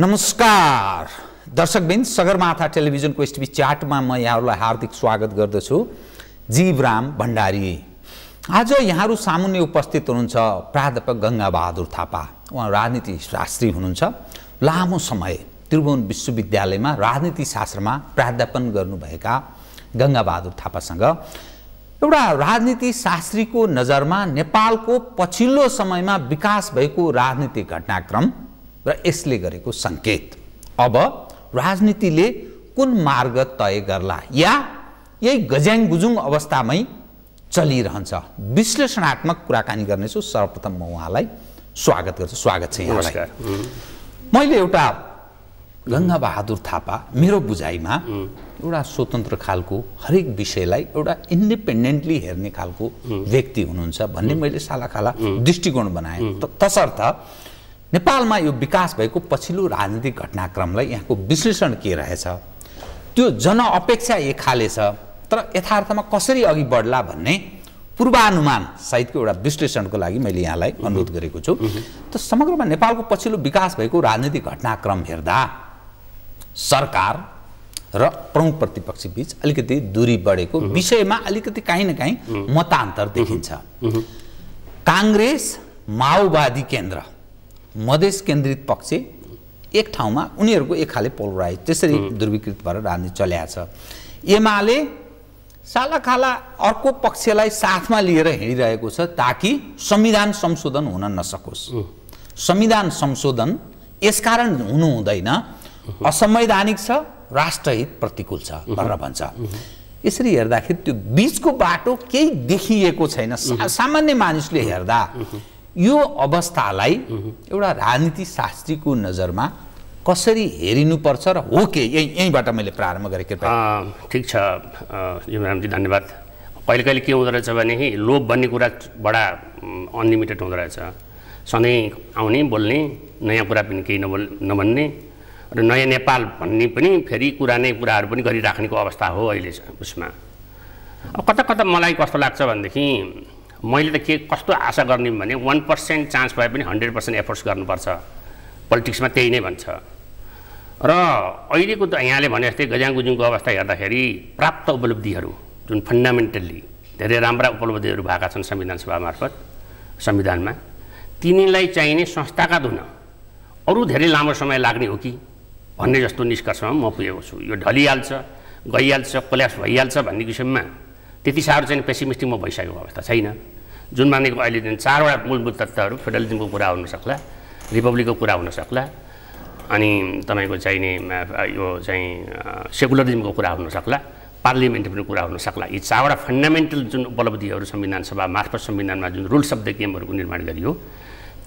नमस्कार। दर्शकबिन सगरमाथा टेलिभिजनको एसटिभी च्याटमा म यहाँहरूलाई हार्दिक स्वागत गर्दछु। जीवराम भण्डारी। आज यहाँहरू सामुन्य उपस्थित हुनुहुन्छ प्राध्यापक गङ्गाबहादुर थापा। उहाँ राजनीति शास्त्री हुनुहुन्छ। लामो समय त्रिभुवन विश्वविद्यालयमा राजनीति शास्त्रमा प्राध्यापन गर्नुभएका गङ्गाबहादुर थापासँग। एउटा राजनीति शास्त्रीको नजरमा नेपालको पछिल्लो समयमा विकास भएको राजनीतिक घटनाक्रम र यसले गरेको सङ्केत। अब राजनीतिले कुन मार्ग तय गर्ला या यही गज्याङ गुजुङ अवस्थामै चलिरहन्छ? विश्लेषणात्मक कुराकानी गर्नेछु। सर्वप्रथम म उहाँलाई स्वागत गर्छु। स्वागत छ यहाँलाई। मैले एउटा गङ्गाबहादुर थापा मेरो बुझाइमा एउटा स्वतन्त्र खालको हरेक विषयलाई एउटा इन्डिपेन्डेन्टली हेर्ने खालको व्यक्ति हुनुहुन्छ भन्ने मैले सालाखाला दृष्टिकोण बनाएँ। तसर्थ नेपालमा यो विकास भएको पछिल्लो राजनीतिक घटनाक्रमलाई यहाँको विश्लेषण के रहेछ? त्यो जनअपेक्षा एक खाले छ तर यथार्थमा कसरी अघि बढ्ला भन्ने पूर्वानुमान सहितको एउटा विश्लेषणको लागि मैले यहाँलाई अनुरोध गरेको छु। त समग्रमा नेपालको पछिल्लो विकास भएको राजनीतिक घटनाक्रम हेर्दा सरकार र प्रमुख प्रतिपक्षी बीच अलिकति दूरी बढेको विषयमा अलिकति काहीँ न काहीँ मतान्तर देखिन्छ। काङ्ग्रेस माओवादी केन्द्र मधेस केन्द्रित पक्ष एक ठाउँमा उनीहरूको एक खाले पोलराइज त्यसरी ध्रुवीकृत भएर राजनीति चल्या छ। एमाले सालाखाला अर्को पक्षलाई साथमा लिएर हिँडिरहेको छ ताकि संविधान संशोधन हुन नसकोस्। संविधान संशोधन यसकारण हुनु हुँदैन असंवैधानिक छ राष्ट्रहित प्रतिकूल छ भनेर भन्छ। यसरी हेर्दाखेरि त्यो बिचको बाटो केही देखिएको छैन। सा- सामान्य मानिसले हेर्दा यो अवस्थालाई एउटा राजनीति शास्त्रीको नजरमा कसरी हेरिनुपर्छ र हो के? यही यहीँबाट मैले प्रारम्भ गरेँ कृपया। अँ, ठिक छ। युवरामजी धन्यवाद। कहिले कहिले के हुँदो रहेछ भने लोभ भन्ने कुरा बडा अनलिमिटेड हुँदो रहेछ। सधैँ आउने बोल्ने नयाँ कुरा पनि केही नबोल नभन्ने र नयाँ नेपाल भन्ने पनि फेरि पुरानै कुराहरू पनि गरिराख्नेको अवस्था हो अहिले उसमा अब कता कता मलाई कस्तो लाग्छ भनेदेखि मैले त के कस्तो आशा गर्ने भने वान पर्सेन्ट चान्स भए पनि हन्ड्रेड पर्सेन्ट एफोर्ट्स गर्नुपर्छ। पोलिटिक्समा त्यही नै भन्छ। र अहिलेको त यहाँले भने जस्तै गजाङ गुजुङको अवस्था हेर्दाखेरि प्राप्त उपलब्धिहरू जुन फन्डामेन्टल्ली धेरै राम्रा उपलब्धिहरू भएका छन् संविधान सभा मार्फत संविधानमा तिनीलाई चाहिने संस्थाका धुन अरू धेरै लामो समय लाग्ने हो कि? भन्ने जस्तो निष्कर्षमा म पुगेको छु। यो ढलिहाल्छ गइहाल्छ कोल्यास भइहाल्छ भन्ने किसिममा त्यति साह्रो चाहिँ पेसिमिस्टिक म भइसकेको अवस्था छैन। जुन मानेको अहिले जुन चारवटा मूलभूत तत्त्वहरू फेडरलिजमको कुरा हुन सक्ला रिपब्लिकको कुरा हुन सक्ला अनि तपाईँको चाहिने यो चाहिँ सेकुलरिजमको कुरा हुन सक्ला पार्लिमेन्ट पनि कुरा हुन सक्ला यी चारवटा फन्डामेन्टल जुन उपलब्धिहरू संविधान सभा मार्फत संविधानमा जुन रुल्स अफ द गेमहरूको निर्माण गरियो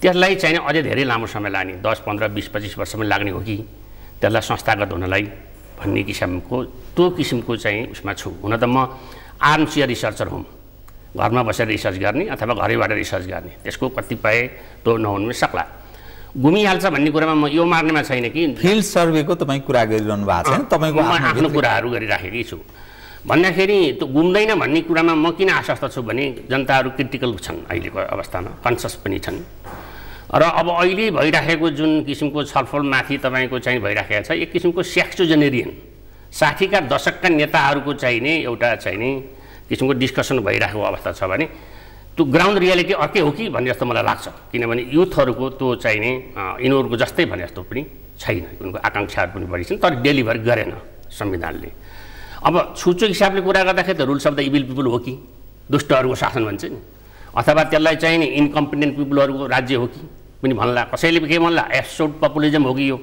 त्यसलाई चाहिँ अझै धेरै लामो समय लाग्ने दस पन्ध्र बिस पच्चिस वर्ष पनि लाग्ने हो कि त्यसलाई संस्थागत हुनलाई भन्ने किसिमको त्यो किसिमको चाहिँ उसमा छु। हुन त म आर्म चियर रिसर्चर हुँ घरमा बसेर रिसर्च गर्ने अथवा घरैबाट रिसर्च गर्ने। त्यसको कतिपय त्यो नहुनु पनि सक्ला। घुमिहाल्छ भन्ने कुरामा म यो मार्नेमा छैन कि फिल्ड सर्वेको तपाईँ कुरा गरिरहनु भएको छैन। तपाईँको म आफ्नो आफ्नो कुराहरू गरिराखेकै छु। भन्दाखेरि त्यो घुम्दैन भन्ने कुरामा म किन आश्वस्त छु भने जनताहरू क्रिटिकल छन् अहिलेको अवस्थामा कन्सियस पनि छन्। र अब अहिले भइराखेको जुन किसिमको छलफलमाथि तपाईँको चाहिँ भइराखेको छ एक किसिमको सेक्सोजेनेरियन साठीका दशकका नेताहरूको चाहिने एउटा चाहिने किसिमको डिस्कसन भइरहेको अवस्था छ भने त्यो ग्राउन्ड रियालिटी अर्कै हो कि? भन्ने जस्तो मलाई लाग्छ। किनभने युथहरूको त्यो चाहिने यिनीहरूको जस्तै भने जस्तो पनि छैन। उनको आकाङ्क्षाहरू पनि बढी छन् तर डेलिभर गरेन संविधानले। अब छुचो हिसाबले कुरा गर्दाखेरि त rules of the evil people हो कि? दुष्टहरूको शासन भन्छ नि। अथवा त्यसलाई चाहिँ नि इन्कम्पिटेन्ट पिपुलहरूको राज्य हो कि? पनि भन्ला। कसैले के भन्ला? एब्सोड पपुलिजम हो कि यो?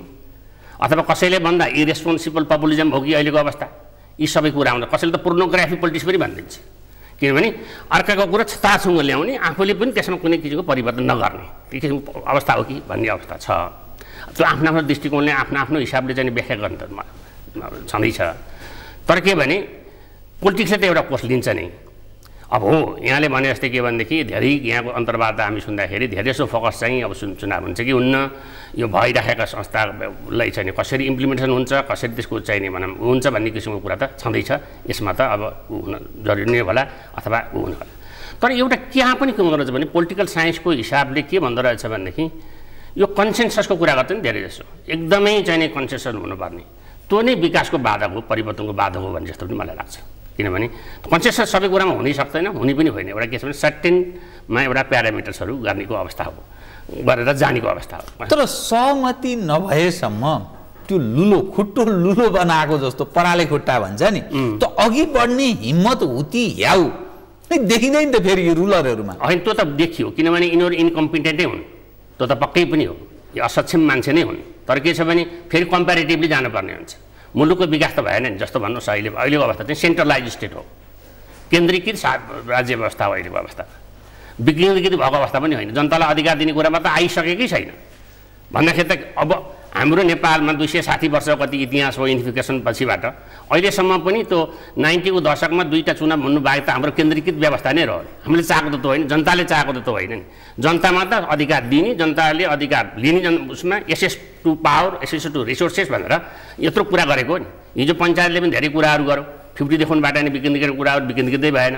अथवा कसैले भन्दा इरेस्पोन्सिबल पपुलिजम हो कि अहिलेको अवस्था। यी सबै कुरा आउँदा कसैले त पोर्नोग्राफी पोलिटिक्स पनि भनिदिन्छ किनभने अर्काको कुरा छतासँग ल्याउने आफूले पनि त्यसमा कुनै किसिमको परिवर्तन नगर्ने। त्यो किसिमको अवस्था हो कि भन्ने अवस्था छ। त्यो आफ्नो आफ्नो दृष्टिकोणले आफ्नो आफ्नो हिसाबले चाहिँ व्याख्या गर्नु त छँदैछ। तर के भने पोलिटिक्सले त एउटा कोर्स लिन्छ नै। अब हो यहाँले भने जस्तै के भनेदेखि धेरै यहाँको अन्तर्वार्ता हामी सुन्दाखेरि धेरै जसो फोकस चाहिँ अब सुन चुनाव हुन्छ कि हुन्न? यो भइराखेका संस्थालाई चाहिँ कसरी इम्प्लिमेन्टेसन हुन्छ कसरी त्यसको चाहिने भनौँ हुन्छ भन्ने किसिमको कुरा त छँदैछ। यसमा त अब ऊ हुन जरुरी नै होला अथवा ऊ हुनु होला। तर एउटा त्यहाँ पनि के हुँदो रहेछ भने पोलिटिकल साइन्सको हिसाबले के भन्दो रहेछ भनेदेखि यो कन्सेन्ससको कुरा गर्छ नि धेरै जसो एकदमै चाहिने कन्सेसन हुनुपर्ने। त्यो नै विकासको बाधक हो परिवर्तनको बाधक हो भन्ने जस्तो पनि मलाई लाग्छ। किनभने कन्सेसन सबै कुरामा हुनै सक्दैन हुने पनि होइन। एउटा के छ भने सर्टेनमा एउटा प्यारामिटर्सहरू गर्नेको अवस्था हो गरेर जानेको अवस्था हो। तर सहमति नभएसम्म त्यो लुलो खुट्टो लुलो बनाएको जस्तो पराले खुट्टा भन्छ नि त अघि बढ्ने हिम्मत हुती ह्याउ नै देखिँदैन त फेरि यो रुलरहरूमा होइन त्यो त देखियो किनभने यिनीहरू इन्कम्पिटेन्टै हुन्। त्यो त पक्कै पनि हो। यो असक्षम मान्छे नै हुन्। तर के छ भने फेरि कम्पेरिटिभली जानुपर्ने हुन्छ। मुलुकको विकास त भएन नि जस्तो भन्नुहोस् अहिले अहिलेको अवस्था चाहिँ सेन्ट्रलाइज स्टेट हो। केन्द्रीकृत राज्य व्यवस्था हो अहिलेको अवस्था। विकेन्द्रीकृत भएको अवस्था पनि होइन। जनतालाई अधिकार दिने कुरामा त आइसकेकै छैन। भन्दाखेरि त अब हाम्रो नेपालमा दुई सय साठी वर्ष कति इतिहास हो युनिफिकेसन पछिबाट। अहिलेसम्म पनि त्यो नाइन्टीको दशकमा दुईवटा चुनाव भन्नु बाहेक त हाम्रो केन्द्रीकृत व्यवस्था नै रह्यो। हामीले चाहेको त त्यो होइन जनताले चाहेको त त्यो होइन नि। जनतामा त अधिकार दिने जनताले अधिकार लिने जन उसमा access to power access to resources भनेर यत्रो कुरा गरेको नि। हिजो पञ्चायतले पनि धेरै कुराहरू गर्यो। फिफ्टीदेखिबाट नि विकेन्द्रीकरण कुराहरू विकेन्द्रीकृतै भएन।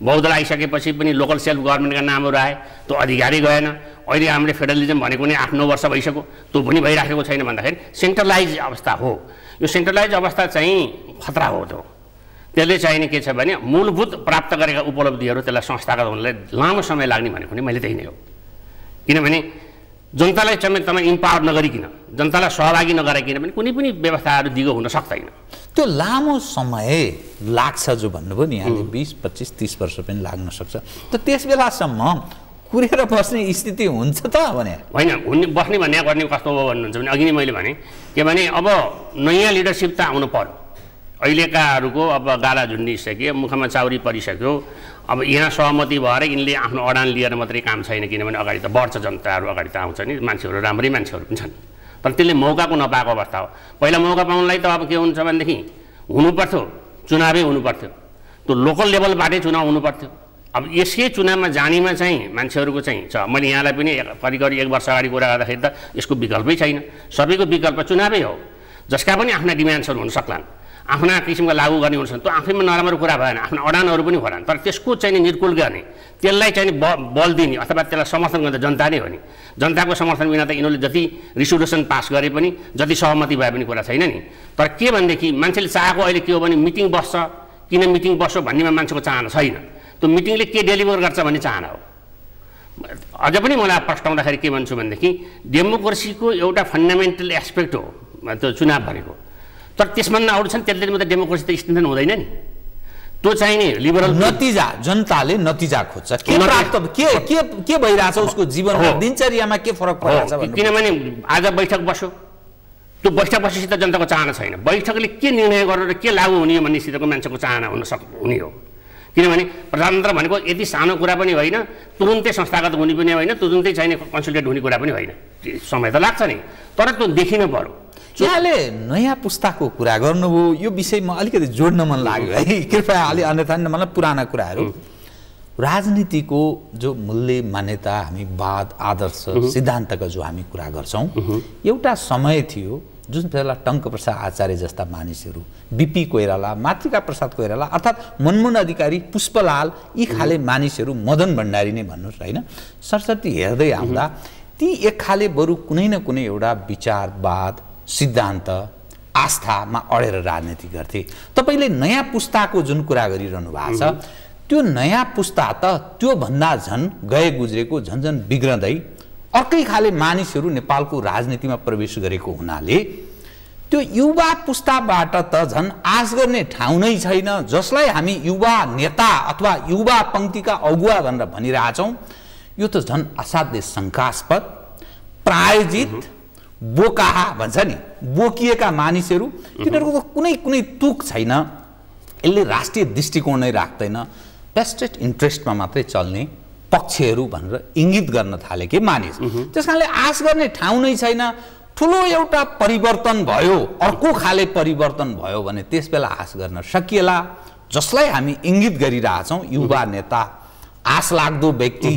बहुदल आइसकेपछि पनि लोकल सेल्फ गभर्मेन्टका नामहरू आए त्यो अधिकारै गएन। अहिले हामीले फेडरलिजम भनेको नै आठ नौ वर्ष भइसक्यो त्यो पनि भइराखेको छैन भन्दाखेरि सेन्ट्रलाइज अवस्था हो। यो सेन्ट्रलाइज अवस्था चाहिँ खतरा हो त्यो। त्यसले चाहिने के छ भने मूलभूत प्राप्त गरेका उपलब्धिहरू त्यसलाई संस्थागत हुनलाई लामो समय लाग्ने भनेको नि मैले त्यही नै हो। किनभने जनतालाई चाहिँ तपाईँ इम्पावर नगरिकन जनतालाई सहभागी नगराइकन पनि कुनै पनि व्यवस्थाहरू दिगो हुन सक्दैन। त्यो लामो समय लाग्छ जो भन्नुभयो नि यहाँले बिस पच्चिस तिस वर्ष पनि लाग्न सक्छ। त त्यस बेलासम्म कुरेर बस्ने स्थिति हुन्छ त भने। होइन हुने बस्ने भन्ने गर्ने कस्तो हो भन्नुहुन्छ भने अघि नै मैले भने के भने अब नयाँ लिडरसिप त आउनु पर्यो। अहिलेकाहरूको अब गाला झुन्डिसक्यो मुखमा चाउरी परिसक्यो अब यहाँ सहमति भएर यिनले आफ्नो अडान लिएर मात्रै काम छैन किनभने अगाडि त बढ्छ जनताहरू अगाडि त आउँछ नि मान्छेहरू राम्रै मान्छेहरू पनि छन्। तर त्यसले मौकाको नपाएको अवस्था हो। पहिला मौका पाउनलाई त अब के हुन्छ भनेदेखि हुनुपर्थ्यो चुनावै हुनुपर्थ्यो। त्यो लोकल लेभलबाटै चुनाव हुनुपर्थ्यो। अब यसै चुनावमा जानेमा चाहिँ मान्छेहरूको चाहिँ छ। मैले यहाँलाई पनि करिब करिब एक वर्ष अगाडि कुरा गर्दाखेरि त यसको विकल्पै छैन। सबैको विकल्प चुनावै हो। जसका पनि आफ्ना डिमान्ड्सहरू हुन सक्लान्। आफ्ना किसिमका लागू गर्ने हुन्छ त्यो आफैमा नराम्रो कुरा भएन। आफ्ना अडानहरू पनि होलान् तर त्यसको चाहिँ निर्कुल गर्ने त्यसलाई चाहिँ ब बल दिने अथवा त्यसलाई समर्थन गर्ने जनता नै हो नि। जनताको समर्थन बिना त यिनीहरूले जति रिसोल्युसन पास गरे पनि जति सहमति भए पनि कुरा छैन नि। तर के भनेदेखि मान्छेले चाहेको अहिले के हो भने मिटिङ बस्छ। किन मिटिङ बस्छ भन्नेमा मान्छेको चाहना छैन। त्यो मिटिङले के डेलिभर गर्छ भन्ने चाहना हो। अझ पनि मलाई प्रस्ताउँदाखेरि के भन्छु भनेदेखि डेमोक्रेसीको एउटा फन्डामेन्टल एस्पेक्ट हो त्यो चुनाव भनेको। तर त्यसभन्दा अरू छन् त्यसले मात्रै डेमोक्रेसी त स्ट्रेन्थन हुँदैन नि। त्यो चाहिँ नि लिबरल नतिजा जनताले नतिजा खोज्छ। के प्राप्त के के के भइरहेछ उसको जीवनमा? हो। दिनचर्यामा के फरक परिरहेछ किनभने आज बैठक बस्यो। त्यो बैठक बसेपछि त जनताको चाहना छैन। बैठकले के निर्णय गरेर के लागू हुने भन्नेसितको मान्छेको चाहना हुन सक् हुने हो। किनभने प्रजातन्त्र भनेको यति सानो कुरा पनि होइन तुरुन्तै संस्थागत हुने पनि होइन तुरुन्तै चाहिने कन्सल्टेट हुने कुरा पनि होइन। समय त लाग्छ नि। तर त्यो देखिन पर्यो। यहाँले नयाँ पुस्ताको कुरा गर्नुभयो। यो विषयमा अलिकति जोड्न मन लाग्यो है। कृपया अलि अन्यथा न मलाई पुराना कुराहरू। राजनीतिको जो मूल्य मान्यता हामी वाद आदर्श सिद्धान्तका जो हामी कुरा गर्छौँ एउटा समय थियो जुन बेला टङ्कप्रसाद आचार्य जस्ता मानिसहरू बिपी कोइराला मातृका प्रसाद कोइराला अर्थात् मनमोहन अधिकारी पुष्पलाल यी खाले मानिसहरू मदन भण्डारी नै भन्नुहोस् होइन। सरस्वती हेर्दै आउँदा ती एक खाले बरु कुनै न कुनै एउटा विचारवाद सिद्धान्त आस्थामा अडेर राजनीति गर्थे। तपाईँले नयाँ पुस्ताको जुन कुरा गरिरहनु भएको छ त्यो नयाँ पुस्ता त त्योभन्दा झन् गए गुज्रेको झन् झन् बिग्रँदै अर्कै खाले मानिसहरू नेपालको राजनीतिमा प्रवेश गरेको हुनाले त्यो युवा पुस्ताबाट त झन् आश गर्ने ठाउँ नै छैन जसलाई हामी युवा नेता अथवा युवा पङ्क्तिका अगुवा भनेर भनिरहेछौँ। यो त झन् असाध्य शङ्कास्पद प्रायोजित बोकाहा भन्छ नि बोकिएका मानिसहरू तिनीहरूको त कुनै कुनै तुक छैन। यसले राष्ट्रिय दृष्टिकोण नै राख्दैन। बेस्टेड इन्ट्रेस्टमा मात्रै चल्ने पक्षहरू भनेर इङ्गित गर्न थालेकै मानिस? त्यस कारणले आश गर्ने ठाउँ नै छैन। ठुलो एउटा परिवर्तन भयो अर्को खाले परिवर्तन भयो भने त्यस बेला आश गर्न सकिएला। जसलाई हामी इङ्गित गरिरहेछौँ युवा नेता आश लाग्दो व्यक्ति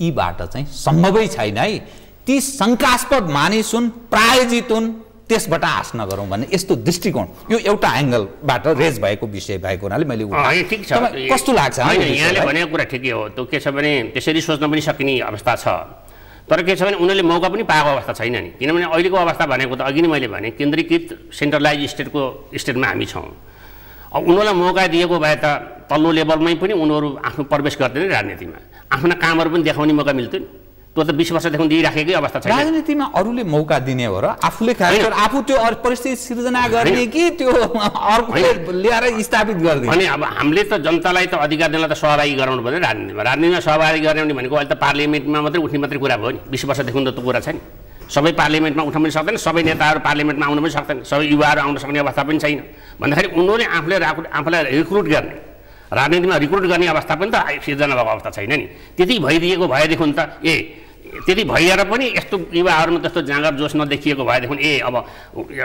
यीबाट चाहिँ सम्भवै छैन है। ती शङ्कास्पद मानिस हुन् प्रायोजित हुन्। त्यसबाट आश नगरौँ भन्ने यस्तो दृष्टिकोण यो एउटा एङ्गलबाट रेज भएको विषय भएको हुनाले मैले ठिक छ। कस्तो लाग्छ यहाँले? भनेको कुरा ठिकै हो। त्यो के छ भने त्यसरी सोच्न पनि सकिने अवस्था छ। तर के छ भने उनीहरूले मौका पनि पाएको अवस्था छैन नि। किनभने अहिलेको अवस्था भनेको त अघि नै मैले भने केन्द्रीकृत सेन्ट्रलाइज स्टेटको स्टेटमा हामी छौँ। अब उनीहरूलाई मौका दिएको भए त तल्लो लेभलमै पनि उनीहरू आफ्नो प्रवेश गर्दैन राजनीतिमा। आफ्ना कामहरू पनि देखाउने मौका मिल्थ्यो नि। त्यो त बिस वर्षदेखि दिइराखेकै अवस्था छैन। राजनीतिमा अरूले मौका दिने हो र आफूले खास। आफू त्यो परिस्थिति सिर्जना गर्ने कि त्यो ल्याएर स्थापित गरिदिने? अनि अब हामीले त जनतालाई त अधिकार दिनलाई त सहभागी गराउनु पर्यो राजनीतिमा। राजनीतिमा सहभागी गराउने भनेको अहिले त पार्लियामेन्टमा मात्रै उठ्ने मात्रै कुरा भयो नि। बिस वर्षदेखि त त्यो कुरा छ नि सबै पार्लियामेन्टमा उठ्न पनि सक्दैन सबै नेताहरू पार्लियामेन्टमा आउन पनि सक्दैन सबै युवाहरू आउन सक्ने अवस्था पनि छैन। भन्दाखेरि उनीहरूले आफूले आफूलाई रिक्रुट गर्ने राजनीतिमा रिक्रुट गर्ने अवस्था पनि त सिर्जना भएको अवस्था छैन नि। त्यति भइदिएको भएदेखि त ए त्यति भइएर पनि यस्तो युवाहरूमा त्यस्तो जाँगर जोस नदेखिएको भएदेखि ए अब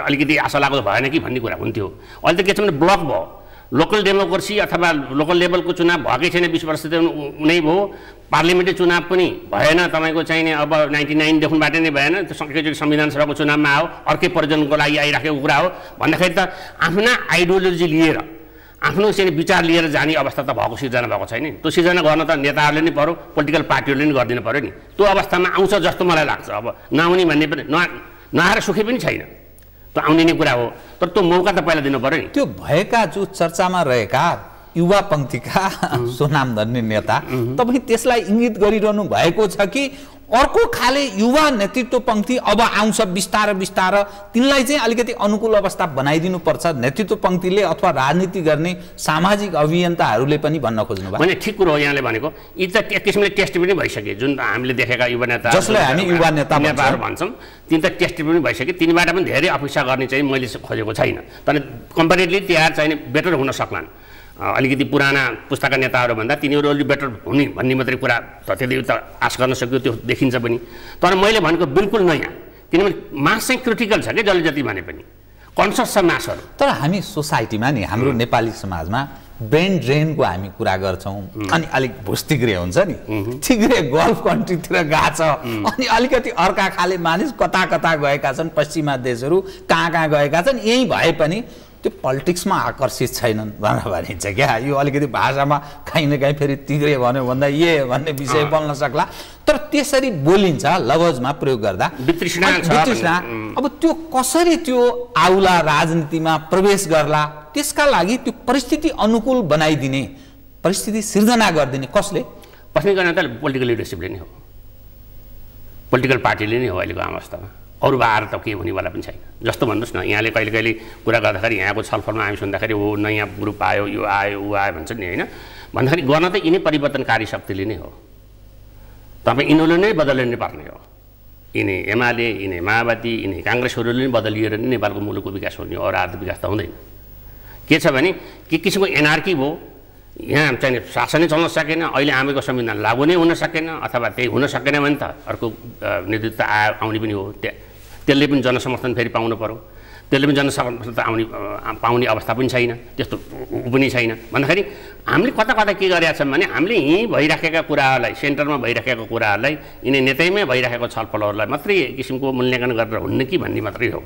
अलिकति आशा लागु भएन कि? भन्ने कुरा हुन्थ्यो। अहिले त के छ भने ब्लक भयो। लोकल डेमोक्रेसी अथवा लोकल लेभलको चुनाव भएकै छैन बिस वर्षदेखि उनै भयो। पार्लियामेन्ट्री चुनाव पनि भएन तपाईँको चाहिने अब नाइन्टी नाइनदेखिबाट नै भएन। त्यो एकैचोटि संविधान सभाको चुनावमा आयो अर्कै प्रयोजनको लागि आइराखेको कुरा हो। भन्दाखेरि त आफ्ना आइडियोलोजी लिएर आफ्नो चाहिँ विचार लिएर जाने अवस्था त भएको सिर्जना भएको छैन नि। त्यो सिर्जना गर्न त नेताहरूले नै पऱ्यो पोलिटिकल पार्टीहरूले नै गरिदिनु पऱ्यो नि। त्यो अवस्थामा आउँछ जस्तो मलाई लाग्छ अब। नआउने भन्ने पनि न नआएर सुखी पनि छैन। त्यो आउने नै कुरा हो। तर त्यो मौका त पहिला दिनु पऱ्यो नि। त्यो भएका जो चर्चामा रहेका युवा पङ्क्तिका सोनाम धन्ने नेता तपाईँ त्यसलाई इङ्गित गरिरहनु भएको छ कि अर्को खाले युवा नेतृत्व पङ्क्ति अब आउँछ बिस्तार बिस्तार। तिनलाई चाहिँ अलिकति अनुकूल अवस्था बनाइदिनु पर्छ नेतृत्व पङ्क्तिले अथवा राजनीति गर्ने सामाजिक अभियन्ताहरूले पनि भन्न खोज्नु भयो। भने ठिक कुरो हो यहाँले भनेको। यी त एक किसिमले टेस्ट पनि भइसके। जुन हामीले देखेका युवा नेता जसलाई हामी युवा नेता। नेताहरू भन्छौँ। तिनी त टेस्ट पनि भइसके। तिनीबाट पनि धेरै अपेक्षा गर्ने चाहिँ मैले खोजेको छैन। तर कम्पेरिटली तिहार चाहिँ बेटर हुन सक्लान्। अलिकति पुराना पुस्ताका नेताहरूभन्दा तिनीहरू अलिक बेटर हुने भन्ने मात्रै कुरा त त्यति त आश गर्न सक्यो त्यो देखिन्छ पनि। तर मैले भनेको बिल्कुल नयाँ। किनभने मास चाहिँ क्रिटिकल छ क्या जसले जति भने पनि। कन्सस छ मासहरू। तर हामी सोसाइटीमा नि हाम्रो नेपाली समाजमा ब्रेन ड्रेनको हामी कुरा गर्छौँ। अनि अलिक भुस्तिग्रे हुन्छ नि। थिग्रे गल्फ कन्ट्रीतिर गएको छ। अनि अलिकति अर्का खाले मानिस कता कता गएका छन् पश्चिमा देशहरू कहाँ कहाँ गएका छन् यहीँ भए पनि त्यो पोलिटिक्समा आकर्षित छैनन् भनेर भनिन्छ क्या। यो अलिकति भाषामा काहीँ न काहीँ फेरि तिग्रे भन्यो भन्दा ए भन्ने विषय बोल्न सक्ला। तर त्यसरी बोलिन्छ लवजमा प्रयोग गर्दा। वितृष्णा अब त्यो कसरी त्यो आउला राजनीतिमा प्रवेश गर्ला त्यसका लागि त्यो परिस्थिति अनुकूल बनाइदिने परिस्थिति सिर्जना गरिदिने कसले? पस्ने गर्न त पोलिटिकल लिडरसिपले नै हो। पोलिटिकल पार्टीले नै हो अहिलेको अवस्थामा। अरू आएर त केही हुनेवाला पनि छैन। जस्तो भन्नुहोस् न यहाँले कहिले कहिले कुरा गर्दाखेरि यहाँको छलफलमा हामी सुन्दाखेरि हो नयाँ ग्रुप आयो यो आयो ऊ आयो भन्छ नि होइन? भन्दाखेरि गर्न त यिनै परिवर्तनकारी शक्तिले नै हो। तपाईँ यिनीहरूले नै बदलिनु पर्ने हो। यिनी एमाले यिनी माओवादी यिनी काङ्ग्रेसहरूले नै बदलिएर नै नेपालको मुलुकको विकास हुने हो अरू आर्थिक विकास त हुँदैन। के छ भने के किसिमको एनआरकी भयो। यहाँ चाहिँ शासनै चल्न सकेन अहिले आमेको संविधान लागू नै हुन सकेन अथवा त्यही हुन सकेन भने त अर्को नेतृत्व आयो आउने पनि हो। त्यहाँ त्यसले पनि जनसमर्थन फेरि पाउनु पऱ्यो त्यसले पनि जनसमर्थन आउने अ, पाउने अवस्था पनि छैन त्यस्तो उ पनि छैन। भन्दाखेरि हामीले कता कता के गरेका छौँ भने हामीले यहीँ भइराखेका कुराहरूलाई सेन्टरमा भइराखेको कुराहरूलाई यिनी नेतैमै भइराखेको छलफलहरूलाई मात्रै किसिमको मूल्याङ्कन गरेर हुन्न कि भन्ने मात्रै हो।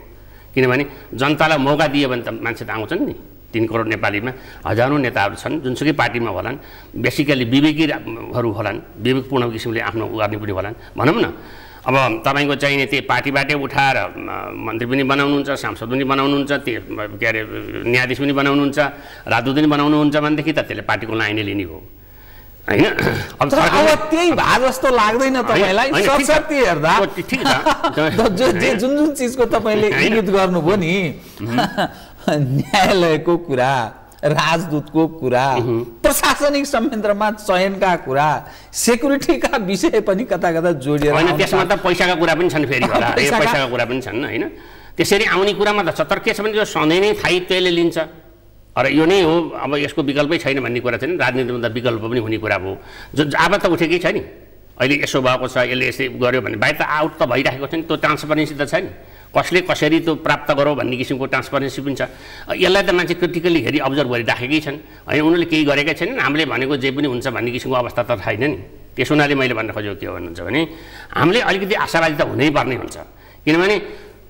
किनभने जनतालाई मौका दियो भने त मान्छे त आउँछन् नि। तिन करोड नेपालीमा हजारौँ नेताहरू छन् जुनसुकै पार्टीमा होलान् बेसिकली विवेकीहरू होलान् विवेकपूर्ण किसिमले आफ्नो गर्ने पनि होलान्। भनौँ न अब तपाईँको चाहिने त्यही पार्टीबाटै उठाएर मन्त्री पनि बनाउनुहुन्छ सांसद पनि बनाउनुहुन्छ त्यो के अरे न्यायाधीश पनि बनाउनुहुन्छ राजदूत पनि बनाउनुहुन्छ भनेदेखि त त्यसले पार्टीको लाइनै लिने हो। होइन? अब त्यही भए जस्तो लाग्दैन तपाईँलाई। हेर्दा। जुन जुन चिजको तपाईँले गर्नुभयो नि। न्यायालयको कुरा। राजदूतको कुरा प्रशासनिक संयन्त्रमा चयनका कुरा सेक्युरिटीका विषय पनि कता कता जोडिएर होइन। त्यसमा त पैसाका कुरा पनि छन् फेरि होला। पैसाका- कुरा पनि छन् होइन? त्यसरी आउने कुरामा त छ तर के छ भने यो सधैँ नै स्थायित्वले लिन्छ। र यो नै हो अब यसको विकल्पै छैन भन्ने कुरा छैन राजनीतिमा त विकल्प पनि हुने कुरा हो जो अब त उठेकै छ नि। अहिले यसो भएको छ यसले यसै गर्यो भने बाहिर त आउट त भइराखेको छ नि त्यो ट्रान्सपरेन्सी त छ नि। कसले कसरी त्यो प्राप्त गरौँ भन्ने किसिमको ट्रान्सपरेन्सी पनि छ। यसलाई त मान्छे क्रिटिकली हेरी अब्जर्भ गरिराखेकै छन्। होइन उनीहरूले केही गरेकै छैनन्। हामीले भनेको जे पनि हुन्छ भन्ने किसिमको अवस्था त छैन नि। त्यस हुनाले मैले भन्न खोजेको के भन्नुहुन्छ भने हामीले अलिकति आशावादी त हुनैपर्ने हुन्छ। किनभने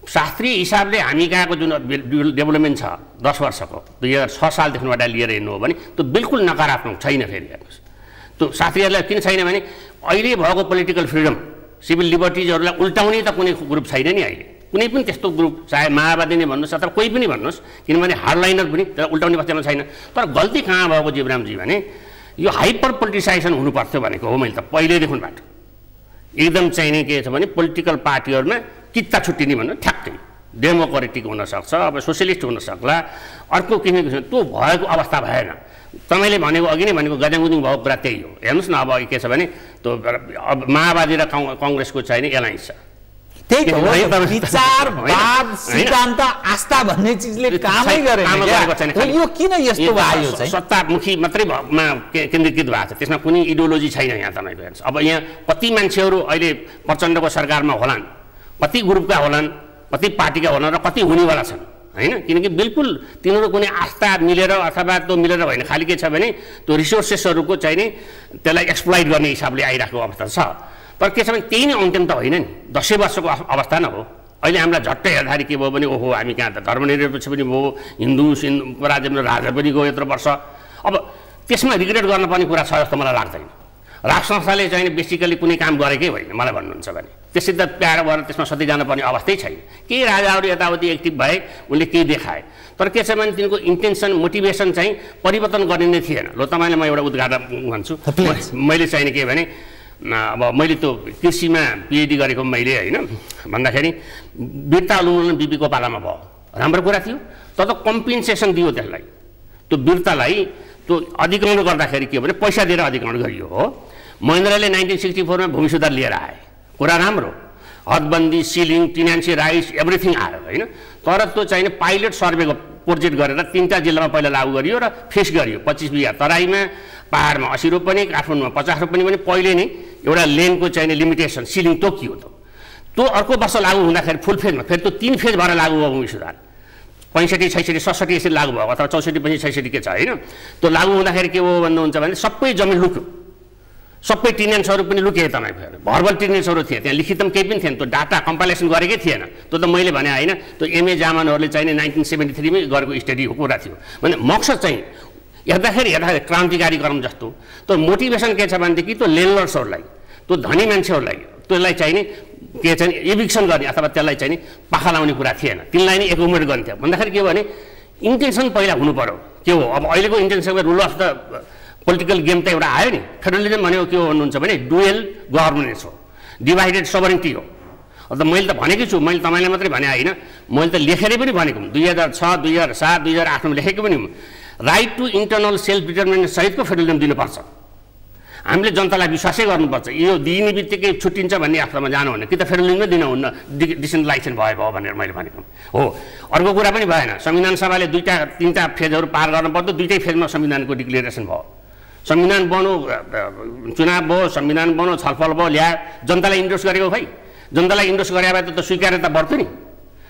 शास्त्रीय हिसाबले हामी कहाँको जुन डेभलपमेन्ट छ दस वर्षको दुई हजार छ सालदेखिबाट लिएर हेर्नु हो भने त्यो बिल्कुल नकारात्मक छैन फेरि हेर्नुहोस्। त्यो साथीहरूलाई किन छैन भने अहिले भएको पोलिटिकल फ्रिडम सिभिल लिबर्टिजहरूलाई उल्टाउने त कुनै ग्रुप छैन नि अहिले। कुनै पनि त्यस्तो ग्रुप चाहे माओवादी नै भन्नुहोस् अथवा कोही पनि भन्नुहोस् किनभने हार्डलाइनर पनि त्यसलाई उल्टाउने अवस्थामा छैन। तर गल्ती कहाँ भएको जीवरामजी भने यो हाइपर पोलिटिसाइजेसन हुनुपर्थ्यो भनेको हो मैले त पहिल्यैदेखिबाट एकदम चाहिने के छ भने पोलिटिकल पार्टीहरूमा किता छुट्टिने भन्नु ठ्याक्कै। डेमोक्रेटिक हुनसक्छ अब सोसियलिस्ट हुनसक्ला अर्को किसिमको किसिम त्यो भएको अवस्था भएन। तपाईँले भनेको अघि नै भनेको गजाङगुजुङ भएको कुरा त्यही हो। हेर्नुहोस् न अब के छ भने त्यो अब माओवादी र कङ् कङ्ग्रेसको चाहिने एलायन्स छ। त्यही त विचारवाद होइन। सिद्धान्त आस्था भन्ने चिजले कामै। गरेको यो किन यस्तो यो आयो स- चाहिँ सत्तामुखी मात्रै केन्द्रीकृत भएको छ। त्यसमा कुनै इडियोलोजी छैन यहाँ तपाईँको हेर्नुहोस्। अब यहाँ कति मान्छेहरू अहिले प्रचण्डको सरकारमा होलान् कति ग्रुपका होलान् कति पार्टीका होलान् र कति हुनेवाला छन् होइन? किनकि बिल्कुल तिनीहरू कुनै आस्था मिलेर अथवा त्यो मिलेर होइन खालि के छ भने त्यो रिसोर्सेसहरूको चाहिँ नि त्यसलाई एक्सप्लोइट गर्ने हिसाबले आइरहेको अवस्था छ। तर के छ भने त्यही नै अन्त्यम त होइन नि। दसैँ वर्षको अव- अवस्था नै हो। अहिले हामीलाई झट्टै हेर्दाखेरि के भयो भने ओहो हामी कहाँ त धर्मनिरपेक्ष पनि भयो हिन्दू सिन्धु राज्यमा राजा पनि गयो यत्रो वर्ष। अब त्यसमा रिग्रेट गर्नुपर्ने कुरा छ जस्तो मलाई लाग्दैन। राज संस्थाले चाहिँ बेसिकली कुनै काम गरेकै होइन मलाई भन्नुहुन्छ भने। त्यसै त प्यारो भएर त्यसमा सधैँ जानुपर्ने अवस्थै छैन। केही राजाहरू यताउति एक्टिभ भए उनले केही देखाए। तर के छ भने तिनको इन्टेन्सन मोटिभेसन चाहिँ परिवर्तन गर्ने नै थिएन। ल तपाईँलाई म एउटा उद्घाटन भन्छु. मैले चाहिने के भने अब मैले त्यो कृषिमा पिएचडी गरेको मैले होइन। भन्दाखेरि बिर्ता आन्दोलन बिपीको पालामा भयो। राम्रो कुरा थियो। तर कम्पेन्सेसन दियो त्यसलाई। त्यो बिर्तालाई त्यो अधिग्रहण गर्दाखेरि के भने पैसा दिएर अधिग्रहण गरियो हो। महेन्द्रले नाइन्टिन सिक्सटी फोरमा भूमि सुधार लिएर आए। कुरा राम्रो। हदबन्दी सिलिङ टिनान्सी राइस एभ्रिथिङ आयो होइन। तर त्यो चाहिने पाइलट सर्वेको प्रोजेक्ट गरेर तिनवटा जिल्लामा पहिला लागू गरियो र फिक्स गरियो। पच्चिस बिघा तराईमा पाहाडमा असी रोपनी काठमाडौँमा पचास रोपनी पनि पहिले नै एउटा लेनको चाहिने लिमिटेसन सिलिङ तोकियो त। त्यो अर्को वर्ष लागू हुँदाखेरि फुल फेजमा फेरि त्यो तिन फेज भएर लागू भयो भूमि सुधार पैँसठी छैसठी सडसठी यसरी लागू भयो। अथवा चौसठी पछि छैसठी के छ होइन? त्यो लागू हुँदाखेरि के हो भन्नुहुन्छ भने सबै जमिन लुक्यो। सबै टिनेन्सहरू पनि लुके तपाईँको भर्बल टिनेन्सहरू थिए। त्यहाँ लिखित पनि केही पनि थिएन। त्यो डाटा कम्पाइलेसन गरेकै थिएन। त्यो त मैले भने होइन त्यो एमए जामानहरूले चाहिँ नाइन्टिन सेभेन्टी थ्रीमै गरेको स्टडी कुरा थियो। भने मकसद चाहिँ हेर्दाखेरि हेर्दाखेरि क्रान्तिकारी गरौँ जस्तो। त्यो मोटिभेसन के छ भनेदेखि त्यो लेन्डर्सहरूलाई त्यो धनी मान्छेहरूलाई त्यसलाई चाहिने के चाहिँ इभिक्सन गर्ने अथवा त्यसलाई चाहिँ पाखा लाउने कुरा थिएन। तिनलाई नै एकोमोडेट गर्ने थियो भन्दाखेरि के भने इन्टेन्सन पहिला हुनु पऱ्यो के हो? अब अहिलेको इन्टेन्सनको rule of the political game त एउटा आयो नि। फेडरलिजम भनेको के हो भन्नुहुन्छ भने डुएल गभर्नेन्स हो डिभाइडेड सबरिटी हो। अन्त मैले त भनेकै छु मैले तपाईँलाई मात्रै भने होइन मैले त लेखेरै पनि भनेको दुई हजार छ दुई हजार सात दुई हजार आठमा लेखेको पनि right to internal self determination सहितको फेडरलिजम दिनुपर्छ। हामीले जनतालाई विश्वासै गर्नुपर्छ। यो दिने बित्तिकै छुट्टिन्छ भन्ने अवस्थामा जानु भने कि त फेडरलिजमै दिनुहुन्न डि डिसेन्ट्रलाइजेसन भयो भयो भनेर मैले भनेको हो। अर्को कुरा पनि भएन। संविधान सभाले दुईवटा तिनवटा फेजहरू पार गर्नु पर्दा। दुइटै फेजमा संविधानको डिक्लेरेसन भयो। संविधान बनो चुनाव भयो संविधान बनो छलफल भयो ल्यायो जनतालाई इन्डोर्स गरेको खै जनतालाई इन्डोर्स गरे भए त स्वीकार्यता बढ्थ्यो नि।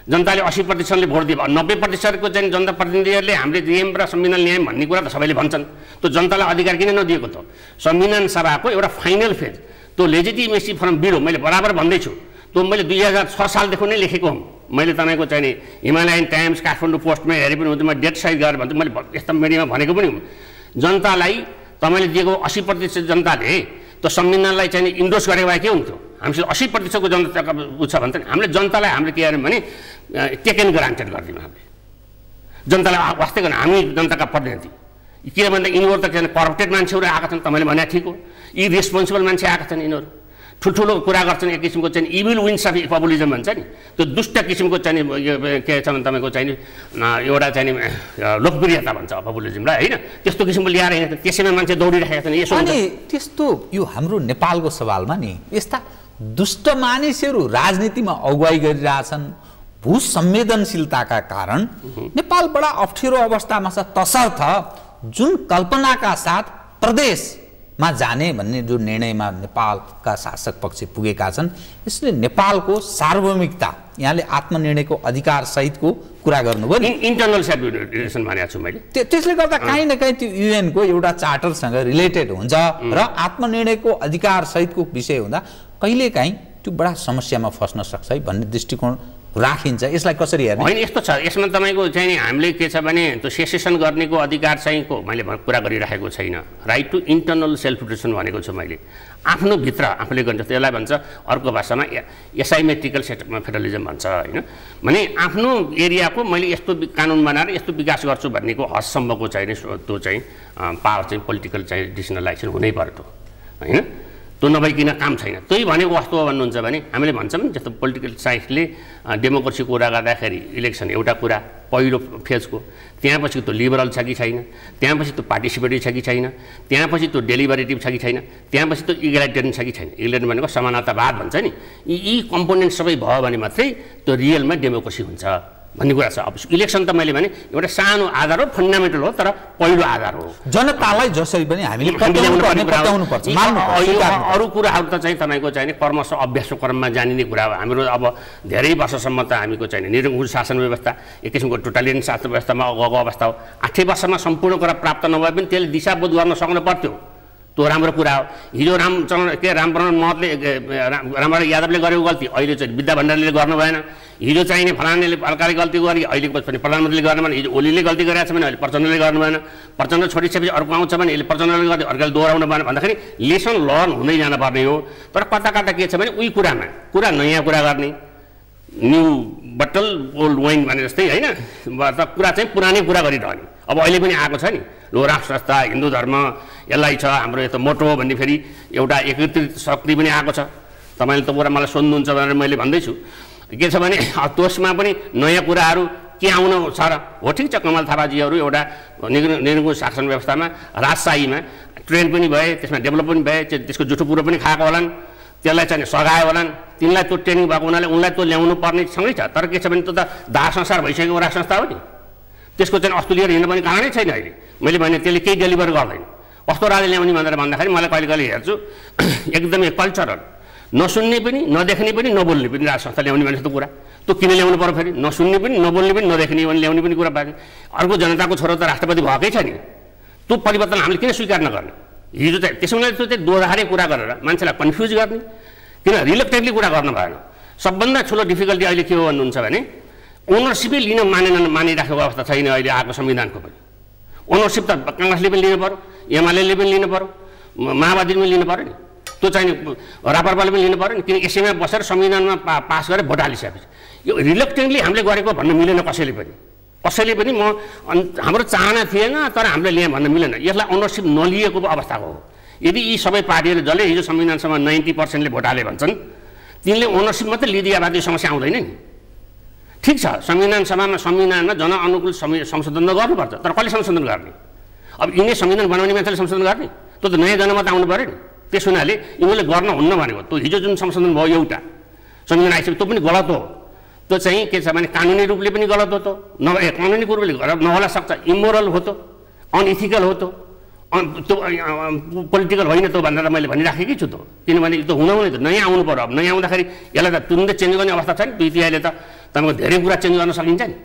जनताले असी प्रतिशतले भोट दियो। नब्बे प्रतिशतको चाहिँ जनता प्रतिनिधिहरूले हामीले नियम र संविधान ल्यायौँ भन्ने कुरा त सबैले भन्छन्। त्यो जनतालाई अधिकार किन नदिएको त? संविधान सभाको एउटा फाइनल फेज त्यो लेजिटिमेसी फ्रम बिरो मैले बराबर भन्दैछु। त्यो मैले दुई हजार छ सालदेखि नै लेखेको हुँ। मैले तपाईँको चाहिँ हिमालयन टाइम्स काठमाडौँ पोस्टमा हेरे पनि हुन्छ मैले डेट सहित गरेर भन्छु मैले यस्ता मिडियामा भनेको पनि हुँ। जनतालाई तपाईँले दिएको असी प्रतिशत जनताले त्यो संविधानलाई चाहिँ इन्डोर्स गरेको भए के हुन्थ्यो? हामीसित असी प्रतिशतको जनताको उ छ भने चाहिँ हामीले जनतालाई हामीले के गर्यौँ भने टेक एन्ड ग्रान्टेड गरिदियौँ हामीले। जनतालाई वास्तै गर्न हामी जनताका प्रतिनिधि। किन भन्दा यिनीहरू त किन करप्टेड मान्छेहरू आएका छन् तपाईँले भने ठिक हो। यी रेस्पोन्सिबल मान्छे आएका छन् यिनीहरू। ठुल्ठुलो कुरा गर्छन् एक किसिमको चाहिँ इभिल विन्स अफ पपुलिजम भन्छ नि त्यो दुष्ट किसिमको चाहिँ यो के छ भने तपाईँको चाहिँ एउटा चाहिँ लोकप्रियता भन्छ पपुलिजमलाई होइन त्यस्तो किसिमको ल्याएर हिँडेको। त्यसैमा मान्छे दौडिरहेका छन् यसो। अनि त्यस्तो यो हाम्रो नेपालको सवालमा नि यस्ता दुष्ट मानिसहरू राजनीतिमा अगुवाई गरिरहेछन् भू संवेदनशीलताका कारण नेपाल बडा अप्ठ्यारो अवस्थामा छ तसर्थ जुन कल्पनाका साथ प्रदेशमा जाने भन्ने जो निर्णयमा नेपालका शासक पक्ष पुगेका छन् यसले नेपालको सार्वभौमिकता यहाँले आत्मनिर्णयको अधिकार सहितको कुरा गर्नुभयो नि। इन इन्टरनल सेल्फ डिटर्मिनेसन भनेको छु मैले। त्यो त्यसले गर्दा काहीँ न काहीँ त्यो युएनको एउटा चार्टरसँग रिलेटेड हुन्छ र आत्मनिर्णयको अधिकार सहितको विषय हुँदा कहिलेकाहीँ त्यो बडा समस्यामा फस्न सक्छ है भन्ने दृष्टिकोण राखिन्छ यसलाई कसरी हेर्ने? होइन यस्तो छ। यसमा तपाईँको चाहिँ हामीले के छ भने त्यो सेसेसन गर्नेको अधिकार चाहिँ को? मैले कुरा गरिराखेको छैन। Right to internal self determination भनेको छु मैले। आफ्नो भित्र आफूले गर्नु जस्तो यसलाई भन्छ अर्को भाषामा एसाइमेट्रिकल सेट फेडरलिजम भन्छ होइन? भने आफ्नो एरियाको मैले यस्तो कानुन बनाएर यस्तो विकास गर्छु भन्नेको हदसम्मको चाहिँ त्यो चाहिँ पावर चाहिँ पोलिटिकल चाहिँ डिसनलाइजेसन हुनै पर्यो होइन? त्यो नभइकन काम छैन। त्यही भनेको कस्तो हो भन्नुहुन्छ भने हामीले भन्छौँ जस्तो पोलिटिकल साइन्सले डेमोक्रेसी कुरा गर्दाखेरि इलेक्सन एउटा कुरा पहिलो फेजको। त्यहाँपछि त्यो लिबरल छ कि छैन? त्यहाँपछि त्यो पार्टिसिपेटिभ छ कि छैन? त्यहाँपछि त्यो डेलिभरेटिभ छ कि छैन? त्यहाँपछि त्यो इग्लाइटेरियन छ कि छैन? इग्लाइटेरियन भनेको समानतावाद भन्छ नि। यी यी कम्पोनेन्ट सबै भयो भने मात्रै त्यो रियलमा डेमोक्रेसी हुन्छ। भन्ने कुरा छ अब इलेक्सन त मैले भने एउटा सानो आधार हो फन्डामेन्टल हो तर पहिलो आधार हो। जनतालाई जसरी पनि हामीले। अरू कुराहरू त चाहिँ तपाईँको चाहिँ नि क्रमशः अभ्यासको क्रममा जानिने कुरा हो। हाम्रो अब धेरै वर्षसम्म त हामीको चाहिँ नि निरङ्कुश शासन व्यवस्था एक किसिमको टोटालियन शासन व्यवस्थामा गएको अवस्था हो। आठै वर्षमा सम्पूर्ण कुरा प्राप्त नभए पनि त्यसले दिशाबोध गर्न सक्नु पर्थ्यो। त्यो राम्रो कुरा हो। हिजो रामचन्द्र के रामचरण महतले राम रामचरण यादवले गरेको गल्ती अहिले चाहिँ विद्या भण्डारीले गर्नु भएन। हिजो चाहिँ नि फलानाले अलकाले गल्ती गरे अहिले प्रधानमन्त्रीले गर्नु भएन हिजो ओलीले गल्ती गरेको छ भने अहिले प्रचण्डले गर्नु भएन। प्रचण्ड छोडिसकेपछि अर्को आउँछ भने यसले प्रचण्डले गर्दै अर्काले दोहोऱ्याउनु भएन भन्दाखेरि लेसन लर्न हुँदै जानुपर्ने हो। तर कता कता के छ भने उही कुरामा कुरा नयाँ कुरा गर्ने। न्यु बटल ओल्ड वाइन भने जस्तै होइन? कुरा चाहिँ पुरानै कुरा गरिरहने। अब अहिले पनि आएको छ नि। लो राष्ट्र संस्था हिन्दू धर्म यसलाई छ हाम्रो यस्तो मोटो हो भन्ने फेरि एउटा एकीकृत शक्ति पनि आएको छ। तपाईँले त्यो कुरा मलाई सोध्नुहुन्छ भनेर मैले भन्दैछु। के छ भने त्यसमा पनि नयाँ कुराहरू के आउन छ र? हो ठिक छ कमल थापाजीहरू एउटा निरङ्कुश शासन व्यवस्थामा राजशाहीमा ट्रेन पनि भए त्यसमा डेभलप पनि भए त्यो- त्यसको जुठो कुरो पनि खाएको होलान् त्यसलाई चाहिँ सघायो होलान् तिनलाई त्यो ट्रेनिङ भएको हुनाले उनलाई त्यो ल्याउनु पर्ने सँगै छ। तर के छ भने त्यो त दाह संसार भइसकेको एउटा संस्था हो नि। त्यसको चाहिँ अस्ति लिएर हिँड्नु पनि कारणै छैन अहिले। मैले भने त्यसले केही डेलिभर गर्दैन। कस्तो राजा ल्याउने भनेर भन्दाखेरि मलाई कहिले कहिले हेर्छु एकदमै कल्चरल नसुन्ने पनि नदेख्ने पनि नबोल्ने पनि राज संस्था ल्याउने भने जस्तो कुरा। त्यो किन ल्याउनु पर्यो फेरि? नसुन्ने पनि नबोल्ने पनि नदेख्ने भने ल्याउने पनि कुरा बाँकी। अर्को जनताको छोरो त राष्ट्रपति भएकै छ नि त्यो परिवर्तन हामीले किन स्वीकार नगर्ने? हिजो चाहिँ त्यसो हुनाले त्यो चाहिँ दोहोऱ्याएर कुरा गरेर मान्छेलाई कन्फ्युज गर्ने। किन? रिलेक्टेडली कुरा गर्नु भएन। सबभन्दा ठुलो डिफिकल्टी अहिले के हो भन्नुहुन्छ भने ओनरसिपै लिन मानेन मानिराखेको अवस्था छैन अहिले आएको संविधानको पनि। ओनरसिप त काङ्ग्रेसले पनि लिनु पऱ्यो एमाले पनि लिनु पऱ्यो माओवादीले पनि लिनु पऱ्यो नि। त्यो चाहिँ नि रापरपाले पनि लिनु पऱ्यो नि किन यसैमा बसेर संविधानमा पा पास गरेर भोट हालिसकेपछि। यो रिलेक्टेन्टली हामीले गरेको भन्न मिलेन कसैले पनि। कसैले पनि म हाम्रो चाहना थिएन तर हामीले लिएँ भन्न मिलेन। यसलाई ओनरसिप नलिएको पो अवस्थाको हो। यदि यी सबै पार्टीहरू जसले हिजो संविधानसम्म नाइन्टी पर्सेन्टले भोट हाले भन्छन् तिनले ओनरसिप मात्रै लिदियाबादी समस्या आउँदैन नि। ठिक छ संविधान सभामा संविधानमा जनअनुकूल संशोधन त गर्नुपर्छ तर कसले संशोधन गर्ने? अब यिनै संविधान बनाउने मान्छेले संशोधन गर्ने? त्यो त नयाँ जनमत आउनु पऱ्यो नि। त्यस हुनाले यिनीहरूले गर्न हुन्न भनेको त्यो हिजो जुन संशोधन भयो एउटा संविधान आइसक्यो त्यो पनि गलत हो। त्यो चाहिँ के छ भने कानुनी रूपले पनि गलत हो त नभए कानुनी रूपले नहोला सक्छ इमोरल हो त अनइथिकल हो त त्यो पोलिटिकल होइन त्यो भनेर मैले भनिराखेकै छु त किनभने त्यो हुन हुने त नयाँ आउनु पऱ्यो। अब नयाँ आउँदाखेरि यसलाई त तुरुन्तै चेन्ज गर्ने अवस्था छ नि पिटिआईले त तपाईँको धेरै कुरा चेन्ज गर्न सकिन्छ नि।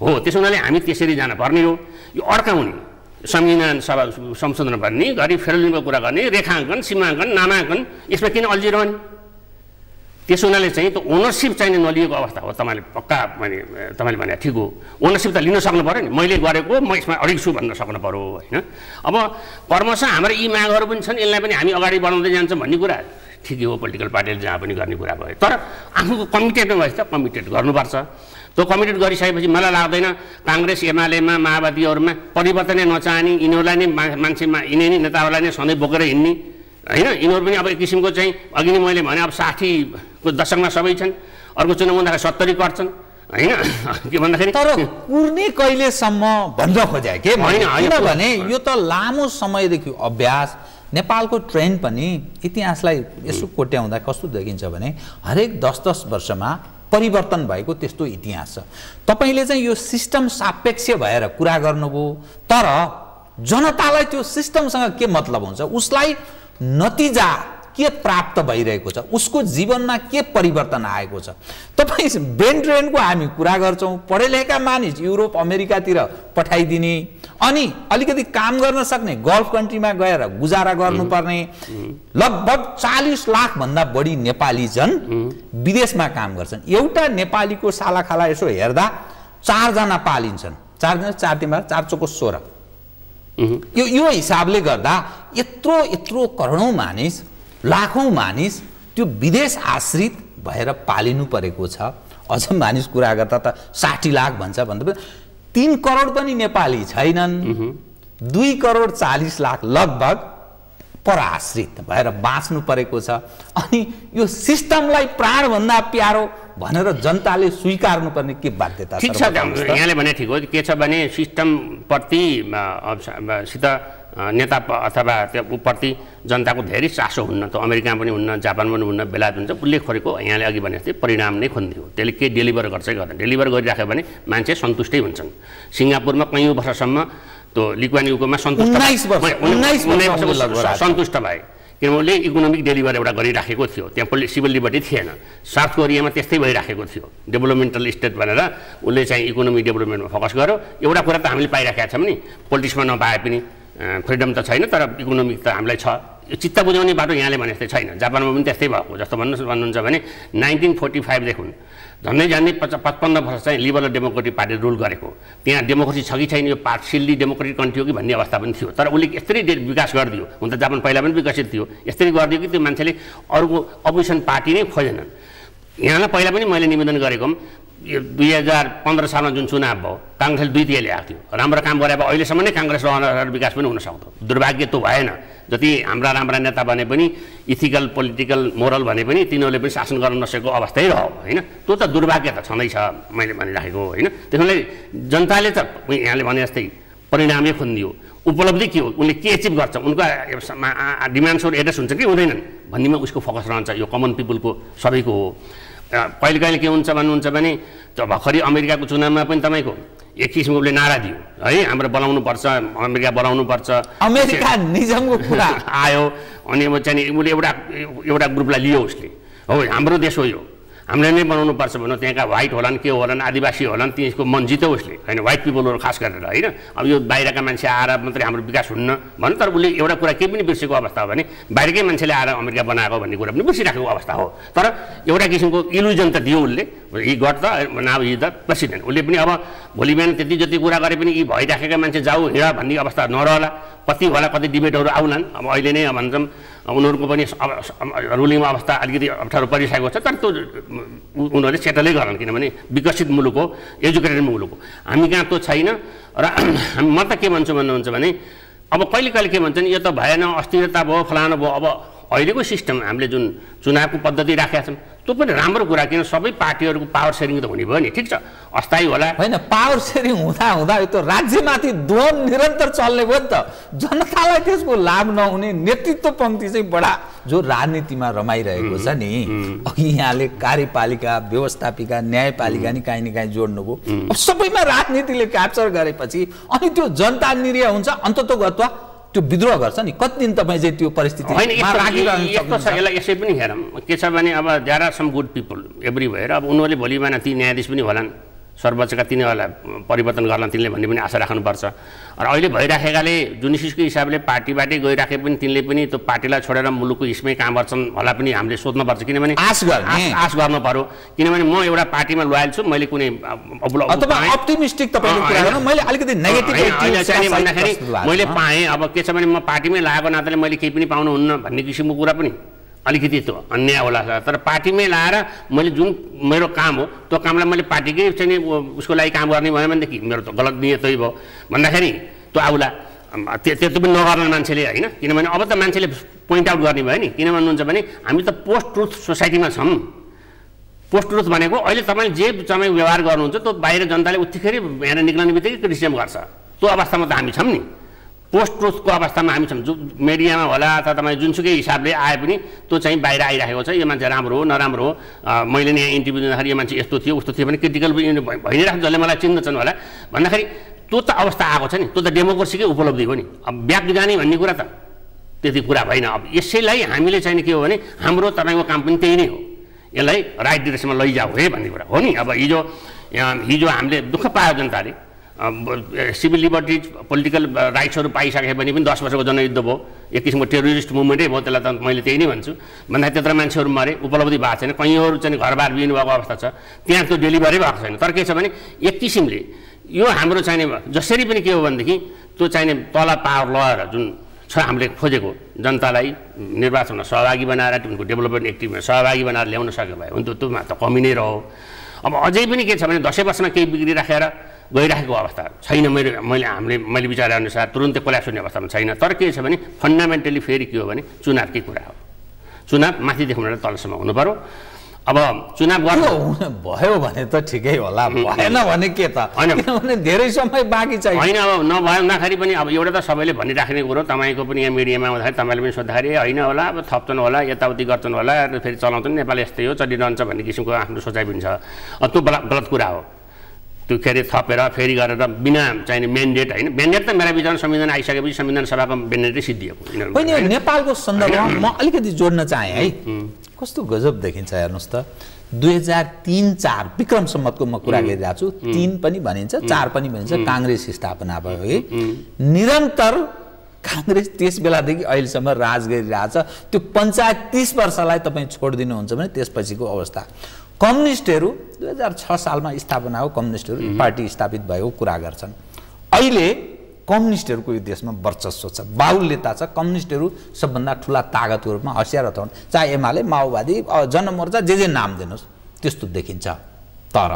हो त्यसो हुनाले हामी त्यसरी जान पर्ने हो। यो अड्काउने संविधान सभा संशोधन भन्ने घरि फेरलिङको कुरा गर्ने रेखाङ्कन सीमाङ्कन नामाङ्कन यसमा किन अल्झिरहने त्यसो हुनाले चाहिँ त्यो ओनरसिप चाहिने नलिएको अवस्था हो तपाईँले पक्का भने तपाईँले भने ठिक हो। ओनरसिप त लिन सक्नु पऱ्यो नि। मैले गरेको म यसमा अडिक छु भन्न सक्नु पऱ्यो होइन? अब क्रमशः हाम्रो यी मागहरू पनि छन्। यसलाई पनि हामी अगाडि बढाउँदै जान्छौँ भन्ने कुरा। ठिकै हो पोलिटिकल पार्टीले जहाँ पनि गर्ने कुरा भयो। तर आफूको कमिटेड भएछ त कमिटेड गर्नुपर्छ। त्यो कमिटेड गरिसकेपछि मलाई लाग्दैन काङ्ग्रेस एमालेमा माओवादीहरूमा परिवर्तनै नचाहने यिनीहरूलाई नै मान्छेमा यिनै नै नेताहरूलाई नै सधैँ बोकेर हिँड्ने होइन? यिनीहरू पनि अब एक किसिमको चाहिँ अघि नै मैले भने अब साठीको दशकमा सबै छन् अर्को चुनाव हुँदाखेरि सत्तरी पर्छन् होइन? के भन्दाखेरि? तर कुर्ने कहिलेसम्म भन्न खोजे के होइन, किनभने यो त लामो समयदेखि अभ्यास नेपालको ट्रेन्ड पनि इतिहासलाई यसो कोट्याउँदा कस्तो देखिन्छ भने हरेक दस दस वर्षमा परिवर्तन भएको त्यस्तो इतिहास छ। तपाईँले चाहिँ यो सिस्टम सापेक्ष भएर कुरा गर्नुभयो तर जनतालाई त्यो सिस्टमसँग के मतलब हुन्छ? उसलाई नतिजा के प्राप्त भइरहेको छ? उसको जीवनमा के परिवर्तन आएको छ? तपाईँ बेन ट्रेनको हामी कुरा गर्छौँ पढे लेखेका मानिस युरोप अमेरिकातिर पठाइदिने अनि अलिकति काम गर्न सक्ने गल्फ कन्ट्रीमा गएर गुजारा गर्नुपर्ने लगभग चालिस लाखभन्दा बढी नेपाली झन् विदेशमा काम गर्छन्। एउटा नेपालीको सालाखाला यसो हेर्दा चारजना पालिन्छन्। चारजना चार तिनमा चार चोको सोह्र। यो यो हिसाबले गर्दा यत्रो यत्रो करोडौँ मानिस लाखौँ मानिस त्यो विदेश आश्रित भएर पालिनु परेको छ। अझ मानिस कुरा गर्दा त साठी लाख भन्छ भन्दा पनि तिन करोड पनि नेपाली छैनन्। दुई करोड चालिस लाख लगभग पराश्रित भएर बाँच्नु परेको छ। अनि यो सिस्टमलाई प्राणभन्दा प्यारो भनेर जनताले स्वीकार्नुपर्ने के बाध्यता ठिक छ यहाँले भने ठिक हो। के छ भने सिस्टमप्रति सित नेता अथवा त्यो प्रति जनताको धेरै चासो हुन्न त अमेरिकामा पनि हुन्न जापानमा पनि हुन्न बेलायत हुन्छ उसले खोरेको यहाँले अघि भने जस्तै परिणाम नै खोनिदियो। त्यसले के डेलिभर गर्छ गर्दैन। डेलिभर गरिराख्यो भने मान्छे सन्तुष्टै हुन्छन्। सिङ्गापुरमा कैयौँ वर्षसम्म त्यो लिक्वान युगोमा सन्तुष्ट सन्तुष्ट भए। किनभने उसले इकोनोमिक डेलिभर एउटा गरिराखेको थियो। त्यहाँ पोलि सिभिल लिबर्टी थिएन। साउथ कोरियामा त्यस्तै भइराखेको थियो। डेभलपमेन्टल स्टेट भनेर उसले चाहिँ इकोनोमिक डेभलपमेन्टमा फोकस गर्यो। एउटा कुरा त हामीले पाइराखेका छौँ नि। पोलिटिक्समा नपाए पनि फ्रिडम त छैन तर इकोनोमिक त हामीलाई छ। चित्त बुझाउने बाटो यहाँले भने जस्तै छैन। जापानमा पनि त्यस्तै भएको जस्तो भन्नु भन्नुहुन्छ भने नाइन्टिन फोर्टी फाइभदेखि झन्डै झन्डै पच पचपन्न वर्ष चाहिँ लिबरल डेमोक्रेटिक पार्टी रुल गरेको त्यहाँ डेमोक्रेसी छ कि छैन यो पार्सिल्ली डेमोक्रेटिक कन्ट्री हो कि भन्ने अवस्था पनि थियो। तर उसले यस्तरी विकास गरिदियो। हुन त जापान पहिला पनि विकसित थियो। यस्तरी गरिदियो कि त्यो मान्छेले अरूको अपोजिसन पार्टी नै खोजेनन्। यहाँलाई पहिला पनि मैले निवेदन गरेको यो दुई हजार पन्ध्र सालमा जुन चुनाव भयो काङ्ग्रेसले दुईतिर ल्याएको थियो। राम्रो काम गरे अब अहिलेसम्म नै काङ्ग्रेस रहन विकास पनि हुन सक्थ्यो दुर्भाग्य त्यो भएन। जति हाम्रा राम्रा नेता भने पनि इथिकल पोलिटिकल मोरल भने पनि तिनीहरूले पनि शासन गर्न नसकेको अवस्थै रह्यो होइन? त्यो त दुर्भाग्य त छँदैछ मैले भनिराखेको होइन? त्यसैले जनताले त यहाँले भने जस्तै परिणामै खोनिदियो। उपलब्धि के हो? उनले के एचिभ गर्छ? उनको डिमान्ड्सहरू एड्रेस हुन्छ कि हुँदैनन्? भन्नेमा उसको फोकस रहन्छ। यो कमन पिपुलको सबैको हो। कहिले कहिले के हुन्छ भन्नुहुन्छ भने भर्खरै अमेरिकाको चुनावमा पनि तपाईँको एक किसिमको उसले नारा दियो। है हाम्रो बोलाउनु पर्छ अमेरिका बोलाउनु पर्छ अमेरिका निजमको कुरा। आयो। अनि अब चाहिँ उसले एउटा एउटा ग्रुपलाई लियो उसले। हो हाम्रो देश हो यो। हामीले नै बनाउनु पर्छ भनौँ त्यहाँका व्हाइट होलान् के होलान् आदिवासी होलान् त्यसको मन जित्यो उसले। होइन व्हाइट पिपलहरू खास गरेर होइन? अब यो बाहिरका मान्छे आएर मात्रै हाम्रो विकास हुन्न भन्नु तर उसले एउटा कुरा केही पनि बिर्सेको अवस्था हो भने बाहिरकै मान्छेले आएर अमेरिका बनाएको भन्ने कुरा पनि बिर्सिराखेको अवस्था हो। तर एउटा किसिमको इलुजन त दियो उसले। यी गट त नाउ हि द प्रेसिडेन्ट उसले पनि अब भोलि बिहान त्यति जति कुरा गरे पनि यी भइराखेका मान्छे जाऊ हिँड भन्ने अवस्था नरहला। कति होला कति डिबेटहरू आउलान्। अब अहिले नै भन्छौँ उनीहरूको पनि रुलिङ अवस्था अलिकति अप्ठ्यारो परिसकेको छ तर त्यो उनीहरूले सेटलै गरन् किनभने विकसित मुलुक हो एजुकेटेड मुलुक हो। हामी कहाँ त्यो छैन र म त के भन्छु भन्नुहुन्छ भने अब कहिले कहिले के भन्छन् यो त भएन अस्थिरता भयो फलानु भयो अब अहिलेको सिस्टम हामीले जुन चुनावको पद्धति राखेका छौँ त्यो पनि राम्रो कुरा किन? सबै पार्टीहरूको पावर सेयरिङ त हुने भयो नि ठिक छ? अस्थायी होला। होइन पावर सेयरिङ हुँदा हुँदा यो त राज्यमाथि द्वन्द निरन्तर चल्ने भयो नि त। जनतालाई त्यसको लाभ नहुने नेतृत्व पङ्क्ति चाहिँ बडा जो राजनीतिमा रमाइरहेको छ नि। अघि यहाँले कार्यपालिका व्यवस्थापिका न्यायपालिका नि काहीँ न काहीँ जोड्नुभयो। सबैमा राजनीतिले क्याप्चर गरेपछि अनि त्यो जनता निरीह हुन्छ अन्तत्वगत्वा त्यो विद्रोह गर्छ नि? कति दिन तपाईँ चाहिँ त्यो परिस्थिति यसलाई यसै पनि हेरौँ। के छ भने अब there are some good people every भएर अब उनीहरूले भोलि बिहान ती न्यायाधीश पनि होलान्। सर्वोच्चका तिनीहरूलाई परिवर्तन गर्न तिनले भन्ने पनि आशा राख्नुपर्छ। र अहिले भइराखेकाले जुन किसिमको हिसाबले पार्टीबाटै गइराखे पनि तिनले पनि त्यो पार्टीलाई छोडेर मुलुकको हिस्मै काम गर्छन् होला पनि हामीले सोध्नुपर्छ। किनभने आश गर्ने। आश गर्नु पऱ्यो किनभने म एउटा पार्टीमा लोयल छु मैले कुनै मैले पाएँ। अब के छ भने म पार्टीमै लागेको नाताले मैले केही पनि पाउनुहुन्न भन्ने किसिमको कुरा पनि। अलिकति त्यो अन्याय होला तर पार्टीमै लाएर मैले जुन मेरो काम हो त्यो कामलाई मैले पार्टीकै चाहिँ उसको लागि काम गर्ने भयो भनेदेखि मेरो त गलत नियतै भयो। भन्दाखेरि त्यो आउला त्यस्तो पनि नगर्ने मान्छेले होइन? किनभने अब त मान्छेले पोइन्ट आउट गर्ने भयो नि। किन भन्नुहुन्छ भने हामी त पोस्ट ट्रुथ सोसाइटीमा छौँ। पोस्ट ट्रुथ भनेको अहिले तपाईँले जे समय व्यवहार गर्नुहुन्छ त्यो बाहिर जनताले उत्तिखेर यहाँ निक्लने बित्तिकै क्रिटिसिजम गर्छ। त्यो अवस्थामा त हामी छौँ नि। पोस्ट ट्रुथको अवस्थामा हामी छौँ। मिडियामा होला अथवा तपाईँ जुनसुकै हिसाबले आए पनि त्यो चाहिँ बाहिर आइरहेको छ। यो मान्छे राम्रो हो नराम्रो हो? मैले यहाँ इन्टरभ्यू दिँदाखेरि यो मान्छे यस्तो थियो उस्तो थियो भने क्रिटिकल भइ नै जसले मलाई चिन्दछन् होला। भन्दाखेरि त्यो त अवस्था आएको छ नि। त्यो त डेमोक्रेसीकै उपलब्धि हो नि। अब ब्याक जाने भन्ने कुरा त त्यति कुरा भएन। अब यसैलाई हामीले चाहिँ के हो भने हाम्रो तपाईँको काम पनि त्यही नै हो। यसलाई राइट डिरेक्सनमा लैजाऊ है भन्ने कुरा हो नि। अब हिजो हिजो हामीले दुःख पायो जनताले। सिभिल लिबर्टिज पोलिटिकल राइट्सहरू पाइसके पनि दस वर्षको जनयुद्ध भयो। एक किसिमको टेरोरिस्ट मुभमेन्टै भयो त्यसलाई त मैले त्यही नै भन्छु। भन्दाखेरि त्यत्रो मान्छेहरू मरे उपलब्धि भएको छैन। कैयौँहरू चाहिँ घरबार बिनु भएको अवस्था छ। त्यहाँ त्यो डेलिभरै भएको छैन। तर के छ भने एक किसिमले यो हाम्रो चाहिने जसरी पनि के हो भनेदेखि त्यो चाहिने तल पावर लगाएर जुन छ हामीले खोजेको जनतालाई निर्वाचनमा सहभागी बनाएर उनको डेभलपमेन्ट एक्टिभमा सहभागी बनाएर ल्याउन सक्यो भए हुन त्योमा त कमी नै रह्यो। अब अझै पनि के छ भने दसैँ वर्षमा केही बिग्री राखेर गइराखेको अवस्था। छैन मैले मैले हामीले मैले विचारे अनुसार तुरुन्तै कोल्याप्स हुने अवस्थामा छैन। तर के छ भने फन्डामेन्टली फेरि के हो भने चुनावकै कुरा हो। चुनाव माथिदेखि तलसम्म हुनु पऱ्यो अब चुनाव गर्नु भयो भने त ठिकै होला। भएन भने के त? किनभने धेरै समय बाँकी छ होइन अब नभए पनि अब एउटा त सबैले भनिराख्ने कुरो तपाईँको पनि यहाँ मिडियामा आउँदाखेरि तपाईँले पनि सोद्धाखेरि होइन होला अब थप्छन् होला यताउति गर्छन् होला फेरि चलाउँछन्। नेपाल यस्तै हो चलिरहन्छ भन्ने किसिमको आफ्नो सोचाइ पनि छ। त्यो गलत कुरा हो। त्यो के अरे थपेर फेरि गरेर बिना चाहिने मेन्डेट होइन। मेन्डेट त मेरा विचार संविधान आइसकेपछि संविधान सभाको मेन्डेटै सिद्धिएको नेपालको सन्दर्भमा म अलिकति जोड्न चाहेँ है। कस्तो गजब देखिन्छ हेर्नुहोस् त। दुई हजार तिन चार विक्रम सम्मतको म कुरा गरिरहेको छु। तिन पनि भनिन्छ चार पनि भनिन्छ काङ्ग्रेस स्थापना भयो है। निरन्तर काङ्ग्रेस त्यस बेलादेखि अहिलेसम्म राज गरिरहेछ। त्यो पञ्चायत तिस वर्षलाई तपाईँ छोडिदिनुहुन्छ भने त्यसपछिको अवस्था। कम्युनिस्टहरू दुई हजार छ सालमा स्थापना हो कम्युनिस्टहरू पार्टी स्थापित भएको कुरा गर्छन्। अहिले कम्युनिस्टहरूको यो देशमा वर्चस्व छ बाहुल्यता छ। कम्युनिस्टहरू सबभन्दा ठुला तागतको रूपमा हँसिया रहन चाहे एमाले माओवादी जनमोर्चा जे जे नाम दिनुहोस् त्यस्तो देखिन्छ। तर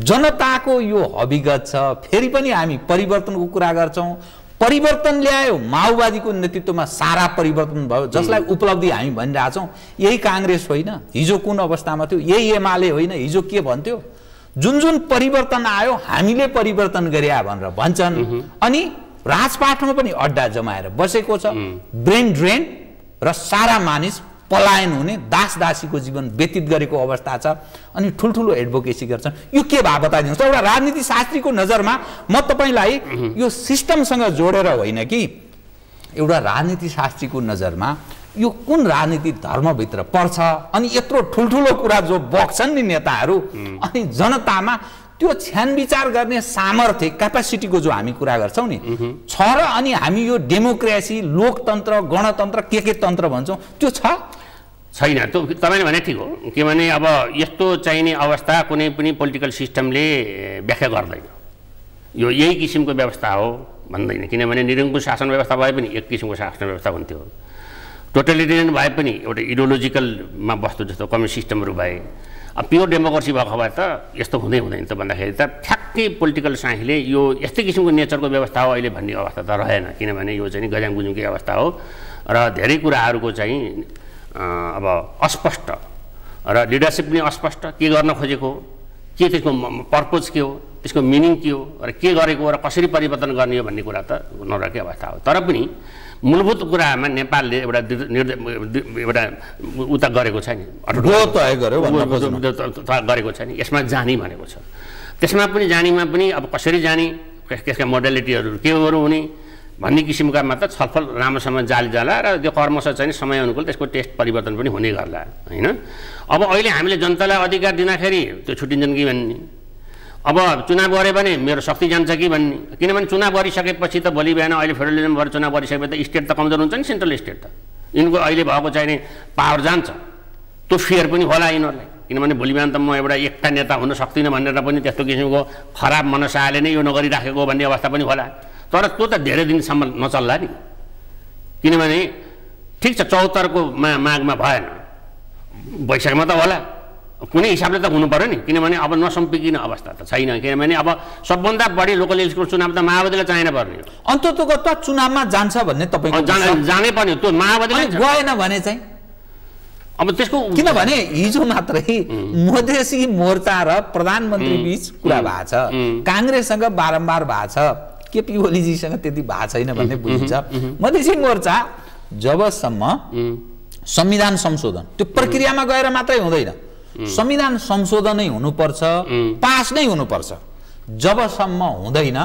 जनताको यो अभिगत छ फेरि पनि हामी परिवर्तनको कुरा गर्छौँ। परिवर्तन ल्यायो। माओवादीको नेतृत्वमा सारा परिवर्तन भयो जसलाई उपलब्धि हामी भनिरहेछौँ। यही काङ्ग्रेस होइन। हिजो कुन अवस्थामा थियो यही एमाले होइन। हिजो के भन्थ्यो? जुन जुन परिवर्तन आयो हामीले परिवर्तन गरे भनेर भन्छन्। अनि राजपाटमा पनि अड्डा जमाएर बसेको छ। ब्रेन ड्रेन र सारा मानिस पलायन हुने दास दासीको जीवन व्यतीत गरेको अवस्था छ अनि ठुल्ठुलो एडभोकेसी गर्छन्। यो के भए बताइदिनुहोस् त? एउटा राजनीति शास्त्रीको नजरमा म तपाईँलाई यो सिस्टमसँग जोडेर होइन कि एउटा राजनीति शास्त्रीको नजरमा यो कुन राजनीतिक धर्मभित्र पर्छ अनि यत्रो ठुल्ठुलो कुरा जो बग्छन् नि नेताहरू अनि जनतामा त्यो छ्यान विचार गर्ने सामर्थ्य क्यापासिटीको जो हामी कुरा गर्छौँ नि छ र अनि हामी यो डेमोक्रेसी लोकतन्त्र गणतन्त्र के के तन्त्र भन्छौँ त्यो छ। छैन। त्यो तपाईँले भने ठिक हो। किनभने अब यस्तो चाहिने अवस्था कुनै पनि पोलिटिकल सिस्टमले व्याख्या गर्दैन। यो यही किसिमको व्यवस्था हो भन्दैन। किनभने निरङ्कुश शासन व्यवस्था भए पनि एक किसिमको शासन व्यवस्था हुन्थ्यो। टोटलिटेरियन भए पनि एउटा इडियोलोजिकलमा बस्दो जस्तो कम्युनिस्ट सिस्टमहरू भए। अब प्योर डेमोक्रेसी भएको भए त यस्तो हुँदै हुँदैन त भन्दाखेरि त ठ्याक्कै पोलिटिकल साइन्सले यो यस्तै किसिमको नेचरको व्यवस्था हो अहिले भन्ने अवस्था त रहेन। किनभने यो चाहिँ गजाङ गुजुङकै अवस्था हो। र धेरै कुराहरूको चाहिँ अब अस्पष्ट र लिडरसिप पनि अस्पष्ट के गर्न खोजेको के त्यसको पर्पोज के हो त्यसको मिनिङ के हो र के गरेको र कसरी परिवर्तन गर्ने हो भन्ने कुरा त नरहेकै अवस्था हो तर पनि मूलभूत कुरामा नेपालले एउटा एउटा उता गरेको छ नि गरेको छ नि यसमा जाने भनेको छ त्यसमा पनि जानेमा पनि अब कसरी जाने त्यसका मोडालिटीहरू केहरू हुने भन्ने किसिमका मात्र छलफल राम्रोसँग जाली जाला र त्यो कर्मश चाहिँ समय अनुकूल त्यसको टेस्ट परिवर्तन पनि हुने गर्ला होइन? अब अहिले हामीले जनतालाई अधिकार दिँदाखेरि त्यो छुट्टिन्छन् कि भन्ने? अब चुनाव गऱ्यो भने मेरो शक्ति जान्छ कि भन्ने? किनभने चुनाव गरिसकेपछि त भोलि बिहान अहिले फेडरलिजम भएर चुनाव गरिसकेपछि त स्टेट त कमजोर हुन्छ नि सेन्ट्रल स्टेट त। यिनको अहिले भएको चाहिने पावर जान्छ। त्यो फियर पनि होला यिनीहरूलाई। किनभने भोलि बिहान त म एउटा एकता नेता हुन सक्दिनँ भनेर पनि त्यस्तो किसिमको खराब मनसाले नै यो नगरिराखेको भन्ने अवस्था पनि होला। तर त्यो त धेरै दिनसम्म नचल्ला नि। किनभने ठिक छ चौहत्तरको मा माघमा भएन। वैशाखमा त होला। कुनै हिसाबले त हुनु पऱ्यो नि। किनभने अब नसम्पिकिन अवस्था त छैन। किनभने अब सबभन्दा बढी लोकल इलेक्सनको चुनाव त माओवादीलाई चाहिन पर्ने हो। अन्ततोगत चुनावमा जान्छ भन्ने तपाईँ जानै पर्ने त्यो माओवादीले गएन भने चाहिँ? अब त्यसको किनभने हिजो मात्रै मधेसी मोर्चा र प्रधानमन्त्री बिच कुरा भएको छ। काङ्ग्रेससँग बारम्बार भएको छ। केपी ओलीजीसँग त्यति भएको छैन भन्ने बुझिन्छ। मधेसी मोर्चा जबसम्म संविधान संशोधन त्यो प्रक्रियामा गएर मात्रै हुँदैन। संविधान संशोधनै हुनुपर्छ पास नै हुनुपर्छ। जबसम्म हुँदैन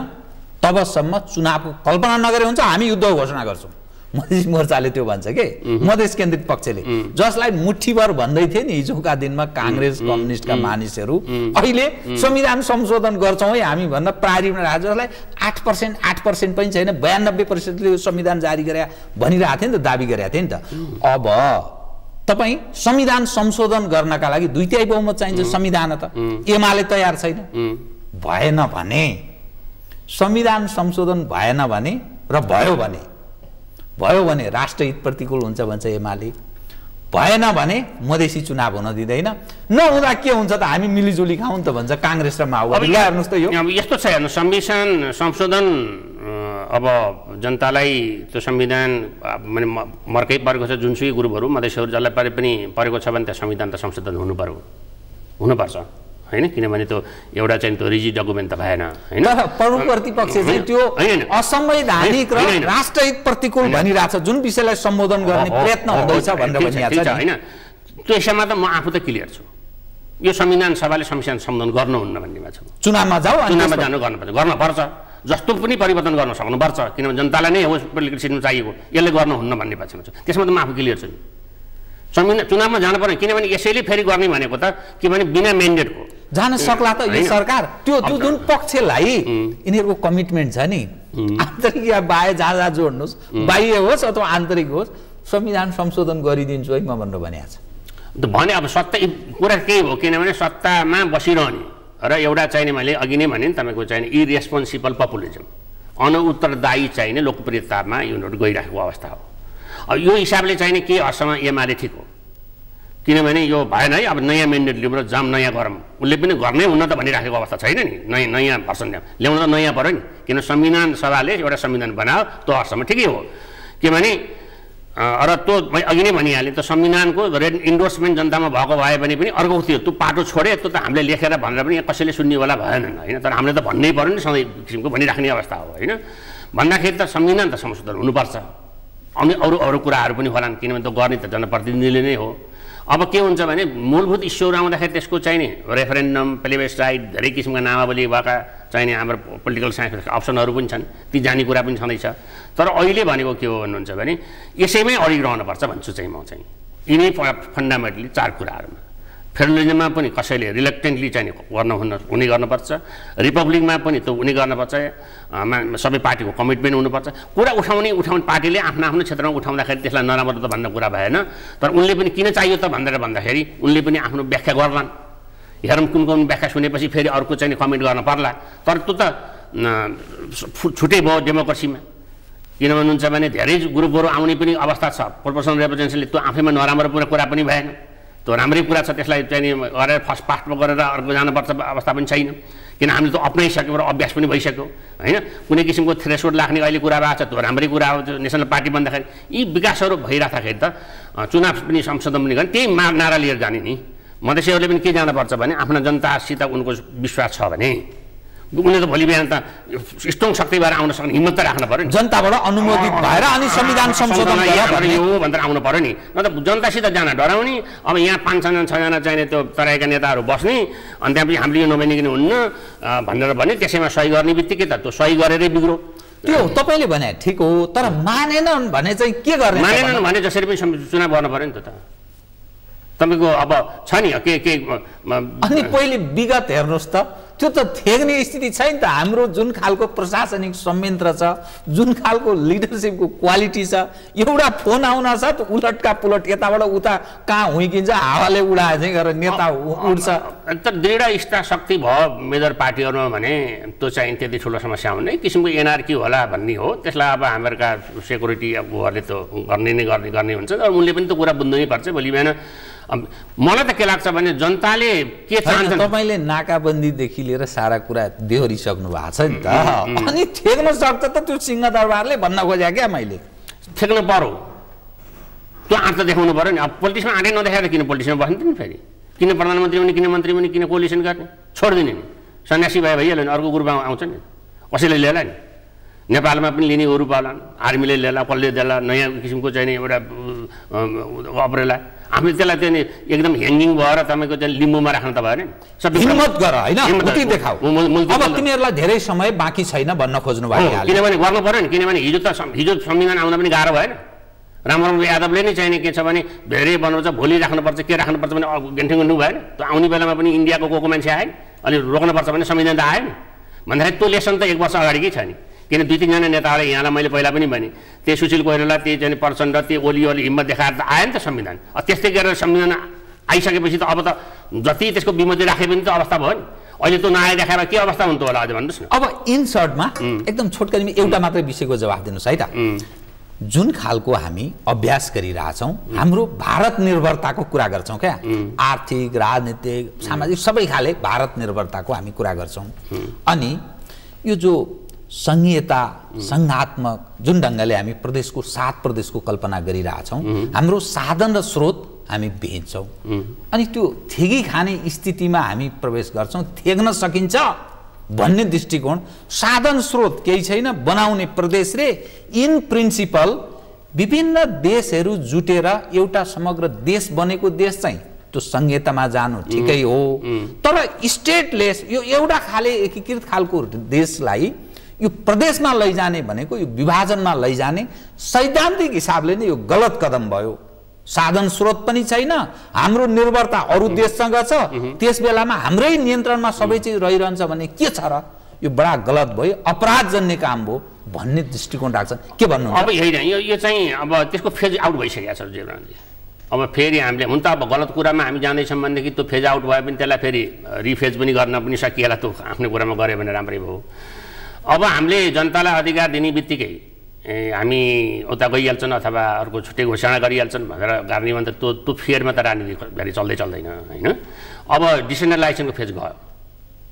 तबसम्म चुनावको कल्पना नगरे हुन्छ हामी युद्ध घोषणा गर्छौँ। मधेसी मोर्चाले त्यो भन्छ के? मधेस केन्द्रित पक्षले। जसलाई मुठीभर भन्दै थिए नि हिजोका दिनमा काङ्ग्रेस कम्युनिस्टका मानिसहरू। अहिले संविधान संशोधन गर्छौँ है हामी भन्न प्रारिमा राखेको जसलाई आठ पर्सेन्ट आठ पर्सेन्ट पनि छैन बयानब्बे पर्सेन्टले संविधान जारी गरे भनिरहेको थियो नि त दाबी गरेका थिए नि त। अब तपाईँ संविधान संशोधन गर्नका लागि दुई तिहाई बहुमत चाहिन्छ संविधान त। एमाले तयार छैन। भएन भने संविधान संशोधन भएन भने र भयो भने भयो भने राष्ट्रहित प्रतिकूल हुन्छ भन्छ एमाले भएन भने मधेसी चुनाव हुन दिँदैन। नहुँदा के हुन्छ त? हामी मिलिजुली खाउँ त भन्छ काङ्ग्रेस र माओवादी। ल हेर्नुहोस् त यो। अब यस्तो छ हेर्नु संविधान संशोधन अब जनतालाई त्यो संविधान माने मर्कै परेको छ जुनसुकै ग्रुपहरू मधेसीहरू जसलाई परे पनि परेको छ भने त्यहाँ संविधान त संशोधन हुनु पर्यो हुनुपर्छ। होइन? किनभने त्यो एउटा चाहिँ त्यो रिजिड डकुमेन्ट त भएन होइन? तर प्रमुखवर्ती पक्ष चाहिँ त्यो। असंवैधानिक र। राष्ट्रहित प्रतिकूल भनिरहेछ जुन विषयलाई सम्बोधन गर्ने प्रयत्न हुँदैछ भनेर। होइन। त्यो विषयमा त म आफू त क्लियर छु। यो संविधान सभाले संविधान सम्बोधन गर्नुहुन्न भन्नेमा छु। चुनावमा जाऊ चुनावमा जानु गर्नुपर्छ। गर्नुपर्छ। जस्तो पनि परिवर्तन गर्न सक्नुपर्छ। किनभने जनतालाई नै हो पोलिटिकल सिस्टम चाहिएको। यसले गर्नुहुन्न भन्ने पक्षमा छु त्यसमा त म आफू क्लियर छु। नि संविधान चुनावमा जानु पर्ने किनभने यसैले फेरि गर्ने भनेको त के भने बिना मेन्डेटको जान सक्ला त यो। सरकार। त्यो त्यो जुन पक्षलाई यिनीहरूको कमिटमेन्ट छ नि। आन्तरिक या बाह्य जहाँ जहाँ जोड्नुहोस् बाह्य होस् अथवा आन्तरिक होस् संविधान संशोधन गरिदिन्छु है म भनेर भनेको छ। भने अब सत्ता कुरा केही हो किनभने सत्तामा बसिरहने। र एउटा चाहिने मैले अघि नै भने नि तपाईँको चाहिने इरेस्पोन्सिबल पपुलिजम अनउत्तरदायी चाहिने लोकप्रियतामा यिनीहरू गइरहेको अवस्था हो। अब यो हिसाबले चाहिने के हदसम्म एमाले ठिक हो। किनभने यो भएन है अब नयाँ मेन्डेट र जाम नयाँ गरौँ। उसले पनि गर्नै हुन्न त भनिराखेको अवस्था छैन नि। नयाँ नयाँ भर्सन ल्याउँ ल्याउन त नयाँ पऱ्यो नि। किन संविधान सभाले एउटा संविधान बनायो त्यो हदसम्म ठिकै हो। किनभने र त्यो अघि नै भनिहालेँ त संविधानको रेड इन्डोर्समेन्ट जनतामा भएको भए भने पनि अर्को थियो। त्यो पाटो छोडे त्यो त हामीले लेखेर भनेर पनि कसैले सुन्नेवाला भएन होइन? तर हामीले त भन्नै पऱ्यो नि सधैँ किसिमको भनिराख्ने अवस्था हो होइन? भन्दाखेरि त संविधान त संशोधन हुनुपर्छ। अनि अरू अरू कुराहरू पनि होलान्। किनभने त्यो गर्ने त जनप्रतिनिधिले नै हो। अब के हुन्छ भने मूलभूत इस्युहरू आउँदाखेरि त्यसको चाहिने रेफरेन्डम प्लेबेस्टाइड धेरै किसिमका नामावली भएका चाहिने हाम्रो पोलिटिकल साइन्सका अप्सनहरू पनि छन्। ती जाने कुरा पनि छँदैछ। तर अहिले भनेको के हो भन्नुहुन्छ भने यसैमै अडिरहनुपर्छ भन्छु चाहिँ म चाहिँ। यिनै फन्डामेन्टली चार कुराहरूमा। फेडरलिजममा पनि कसैले रिलेक्टेन्टली चाहिँ गर्न हुन हुने गर्नुपर्छ। रिपब्लिकमा पनि त्यो हुने गर्नुपर्छ। सबै पार्टीको कमिटमेन्ट हुनुपर्छ। कुरा उठाउने उठाउने पार्टीले आफ्नो आफ्नो क्षेत्रमा उठाउँदाखेरि त्यसलाई नराम्रो त भन्ने कुरा भएन। तर उनले पनि किन चाहियो त भनेर भन्दाखेरि उनले पनि आफ्नो व्याख्या गर्लान्। हेरौँ कुन कुन व्याख्या सुनेपछि फेरि अर्को चाहिँ कमेन्ट गर्न पर्ला। तर त्यो त छुट्टै भयो डेमोक्रेसीमा। किन भन्नुहुन्छ भने धेरै ग्रुपहरू आउने पनि अवस्था छ। प्रोपोर्सनल रिप्रेजेन्टेसनले त्यो आफैमा नराम्रो कुरा पनि भएन। त्यो राम्रै कुरा छ त्यसलाई चाहिँ गरेर फर्स्ट पास्टमा गरेर अर्को जानुपर्छ अवस्था पनि छैन। किन हामीले त अप्नाइसक्यौँ र अभ्यास पनि भइसक्यो होइन? कुनै किसिमको थ्रेसोड लाग्ने अहिले कुरा भएको छ त्यो राम्रै कुरा हो नेसनल पार्टी भन्दाखेरि यी विकासहरू भइराख्दाखेरि त चुनाव पनि संशोधन पनि गर्ने। त्यही नारा लिएर जाने नि मधेसीहरूले पनि के जानुपर्छ भने आफ्ना जनतासित उनको विश्वास छ भने। उनले त भोलि बिहान त स्ट्रङ शक्ति भएर आउन सक्ने हिम्मत त राख्नु पऱ्यो नि। जनताबाट अनुमोदित भएर अनि संविधान संशोधन। यो भनेर आउनु पऱ्यो नि। न त जनतासित जान डराउने। अब यहाँ पाँच छजना छजना चाहिने त्यो तराईका नेताहरू बस्ने। अनि त्यहाँपछि हामीले यो नबनिकन हुन्न भनेर भने त्यसैमा सही गर्ने बित्तिकै त त्यो सही गरेरै बिग्रो। त्यो तपाईँले भने ठिक हो तर मानेनन् भने चाहिँ के गर्ने? मानेनन्? भने जसरी पनि चुनाव गर्नु पऱ्यो नि त त। तपाईँको अब छ नि के के अनि पहिले विगत हेर्नुहोस् त त्यो त थेग्ने स्थिति छैन त। हाम्रो जुन खालको प्रशासनिक संयन्त्र छ जुन खालको लिडरसिपको क्वालिटी छ एउटा फोन आउन छ त उलटका पुलट यताबाट उता कहाँ हुइकिन्छ हावाले उडाए चाहिँ गरेर नेता उड्छ। त दृढ इच्छा शक्ति भयो मेजर पार्टीहरूमा भने त्यो चाहिँ त्यति ठुलो समस्या हुने किसिमको एनआरकी होला भन्ने हो। त्यसलाई अब हामीहरूका सेक्युरिटी अब उहरूले त गर्ने नै गर्ने गर्ने हुन्छ। तर उनले पनि त कुरा बुझ्नु नै पर्छ। भोलि बिहान मलाई त के लाग्छ भने जनताले के होइन, चाहन्छन् तपाईँले नाकाबन्दीदेखि लिएर सारा कुरा बेहोरिसक्नु भएको छ नि त अनि ठेक्न सक्छ त त्यो सिंहदरबारले भन्न खोजेँ क्या मैले ठेक्न पर्यो त्यो आँट त देखाउनु पऱ्यो नि अब पोलिटिक्समा आँटै नदेखाएर किन पोलिटिक्समा बस्नु नि फेरि किन प्रधानमन्त्री पनि किन मन्त्री पनि किन कोलिसन गर्ने छोडिदिने नि सन्यासी भए भइहाल्यो नि अर्को ग्रुपमा आउँछ नि कसैले लिएला नि नेपालमा पनि लिने ग्रुप होला आर्मीले लिएला कसले दिएला नयाँ किसिमको चाहिने एउटा अपरेला हामीले त्यसलाई चाहिँ एकदम ह्याङ्गिङ भएर तपाईँको चाहिँ लिम्बूमा राख्न त भएन हिम्मत गर होइन। देखाऊ। अब तिमीहरूलाई धेरै समय बाँकी छैन भन्न खोज्नु भएको किनभने गर्नु पऱ्यो नि किनभने हिजो त हिजो संविधान आउन पनि गाह्रो भएन। रामराम यादवले नै चाहिने के छ भने धेरै बनाउँछ भोलि राख्नुपर्छ के राख्नुपर्छ भने गेन्ठिङ गर्नु भएन। त्यो आउने बेलामा पनि इन्डियाको को को मान्छे आयो नि अलि रोक्नुपर्छ भने संविधान त आयो नि भन्दाखेरि त्यो लेसन त एक वर्ष अगाडिकै छ नि। किन दुई तिनजना नेताहरूले यहाँलाई मैले पहिला पनि भने त्यही सुशील कोइराला त्यही चाहिँ प्रचण्ड त्यही ओली ओली हिम्मत देखाएर त आयो नि त संविधान। त्यस्तै गरेर संविधान आइसकेपछि त अब त जति त्यसको विमति राखे पनि त अवस्था भयो नि। अहिले त्यो नआए देखाएर के अवस्था हुन्थ्यो होला अझ भन्नुहोस् न। अब इन सर्टमा एकदम छोटकरीमा एउटा मात्रै विषयको जवाफ दिनुहोस् है त। जुन खालको हामी अभ्यास गरिरहेछौँ हाम्रो भारत निर्भरताको कुरा गर्छौँ क्या। आर्थिक राजनीतिक सामाजिक सबै खाले भारत निर्भरताको हामी कुरा गर्छौँ। अनि यो जो सङ्घीयता सङ्घात्मक जुन ढङ्गले हामी प्रदेशको सात प्रदेशको कल्पना गरिरहेछौँ हाम्रो साधन र स्रोत हामी भेट्छौँ। अनि त्यो थेगी खाने स्थितिमा हामी प्रवेश गर्छौँ। थेग्न सकिन्छ भन्ने दृष्टिकोण साधन स्रोत केही छैन बनाउने प्रदेशले इन प्रिन्सिपल विभिन्न देशहरू जुटेर एउटा समग्र देश बनेको देश चाहिँ त्यो संहितामा जानु ठिकै हो। तर स्टेटलेस यो एउटा खाले एकीकृत खालको देशलाई यो प्रदेशमा लैजाने भनेको यो विभाजनमा लैजाने सैद्धान्तिक हिसाबले नै यो गलत कदम भयो। साधन स्रोत पनि छैन हाम्रो निर्भरता अरू देशसँग छ। त्यस बेलामा हाम्रै नियन्त्रणमा सबै चिज रहिरहन्छ भने के छ र? यो बडा गलत भयो अपराधजन्य काम भयो भन्ने दृष्टिकोण राख्छ के भन्नु अब होइन यो यो चाहिँ अब त्यसको फेज आउट भइसकेको छ जीवनजी अब फेरि हामीले हुन त अब गलत कुरामा हामी जाँदैछौँ भनेदेखि त्यो फेज आउट भयो भने त्यसलाई फेरि रिफेज पनि गर्न पनि सकिएला त्यो आफ्नो कुरामा गऱ्यो भने राम्रै भयो। अब हामीले जनतालाई अधिकार दिने बित्तिकै हामी उता गइहाल्छन् अथवा अर्को छुट्टै घोषणा गरिहाल्छन् भनेर गर्ने भने त त्यो त्यो फेयरमा त राजनीति धेरै चल्दै चल्दैन होइन? अब डिसेन्ट्रलाइजेसनको फेज गयो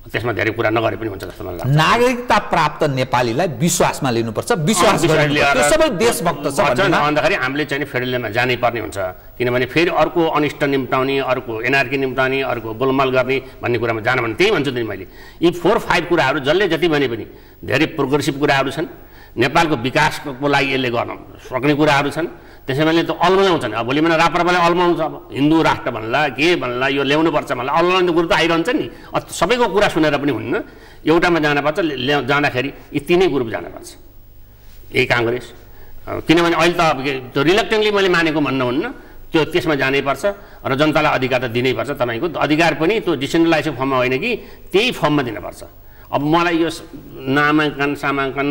त्यसमा धेरै कुरा नगरे पनि हुन्छ जस्तो मलाई लाग्छ। नागरिकता प्राप्त नेपालीलाई विश्वासमा लिनुपर्छ विश्वास सबै देशभक्त छ भन्दाखेरि हामीले चाहिँ फेडरलमा जानै पर्ने हुन्छ। किनभने फेरि अर्को अनिष्ट निम्टाउने अर्को एनआरकी निम्टाउने अर्को गोलमाल गर्ने भन्ने कुरामा जान भने त्यही भन्छु नि मैले। यी फोर फाइभ कुराहरू जसले जति भने पनि धेरै प्रोग्रेसिभ कुराहरू छन्। नेपालको विकासको लागि यसले गर्न सक्ने कुराहरू छन्। त्यसैले त अल्माउँछ नि अब भोलि भने राप्रपालाई अल्माउँछ अब हिन्दू राष्ट्र भन्ला के भन्ला यो ल्याउनुपर्छ भन्ला अल्माउने कुरो त आइरहन्छ नि। सबैको कुरा सुनेर पनि हुन्न। एउटामा जानुपर्छ ल्या- जाँदाखेरि यी तिनै ग्रुप जानुपर्छ। यही काङ्ग्रेस। किनभने अहिले त अब त्यो रिलक्टेन्टली मैले मानेको भन्नुहुन्न त्यो त्यसमा जानैपर्छ र जनतालाई अधिकार त दिनैपर्छ तपाईँको। अधिकार पनि त्यो डिसेन्ट्रलाइजेसन फर्ममा होइन कि त्यही फर्ममा दिनुपर्छ। अब मलाई यो नामाङ्कन सामाङ्कन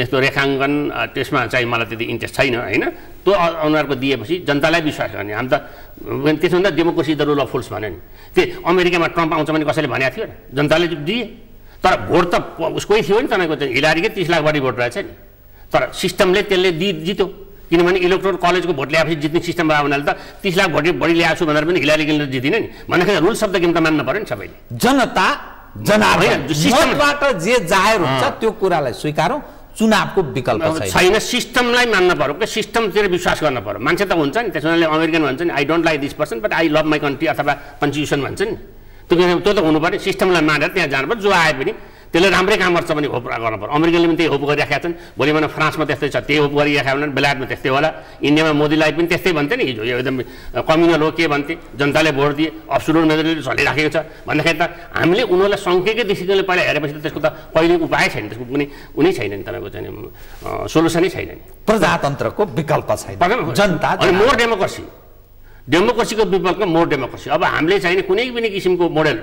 यस्तो रेखाङ्कन त्यसमा चाहिँ मलाई त्यति इन्ट्रेस्ट छैन होइन। त्यो अनुहारको दिएपछि जनतालाई विश्वास गर्ने। हामी त त्यसो भन्दा democracy the rule of fools भन्यो नि। त्यो अमेरिकामा ट्रम्प आउँछ भने कसैले भनेको थियो जनताले दिए। तर भोट त उसकै थियो नि तपाईँको हिलारीकै तिस लाख बढी भोट रहेछ नि। तर सिस्टमले त्यसले दि जित्यो। किनभने इलेक्ट्रोल कलेजको भोट ल्याएपछि जित्ने सिस्टम भयो भनेर त तिस लाख भोट बढी ल्याएको छु भनेर पनि हिलारी गिल्न जितिन नि। भन्दाखेरि रुल शब्द गेम त मान्न पऱ्यो नि सबैले? जनता जनार्दन। होइन, जो सिस्टम- मतबाट जे जाहेर हुन्छ त्यो कुरालाई स्वीकारौँ। चुनावको विकल्प छैन। छैन सिस्टमलाई मान्न पऱ्यो क्या सिस्टमतिर विश्वास गर्न पऱ्यो मान्छे त हुन्छ नि। त्यसो हुनाले अमेरिकन भन्छ नि I don't like this person but I love my country अथवा कन्स्टिट्युसन भन्छ नि। त्यो त्यो त हुनु पऱ्यो सिस्टमलाई मानेर त्यहाँ जानु पऱ्यो जो आए पनि त्यसले राम्रै काम गर्छ भने होप गर्नु पऱ्यो अमेरिकनले पनि त्यही होप गरिराखेका छन्। भोलि भने फ्रान्समा त्यस्तै छ त्यही होप गरिराखेका भने बेलायतमा त्यस्तै होला। इन्डियामा मोदीलाई पनि त्यस्तै भन्थे नि हिजो। यो एकदम कम्युनल हो के भन्थे? जनताले भोट दिए अब्सोलुट मेजोरिटी चलिराखेको छ। भन्दाखेरि त हामीले उनीहरूलाई सङ्ख्यकै दृष्टिकोणले पहिला हेरेपछि त त्यसको त कहिले उपाय छैन। त्यसको कुनै उनी छैन नि तपाईँको चाहिँ सोल्युसनै छैन नि। प्रजातन्त्रको विकल्प छैन। जनता अनि मोर डेमोक्रेसी डेमोक्रेसीको विकल्प मोर डेमोक्रेसी अब हामीले चाहिने कुनै पनि किसिमको मोडल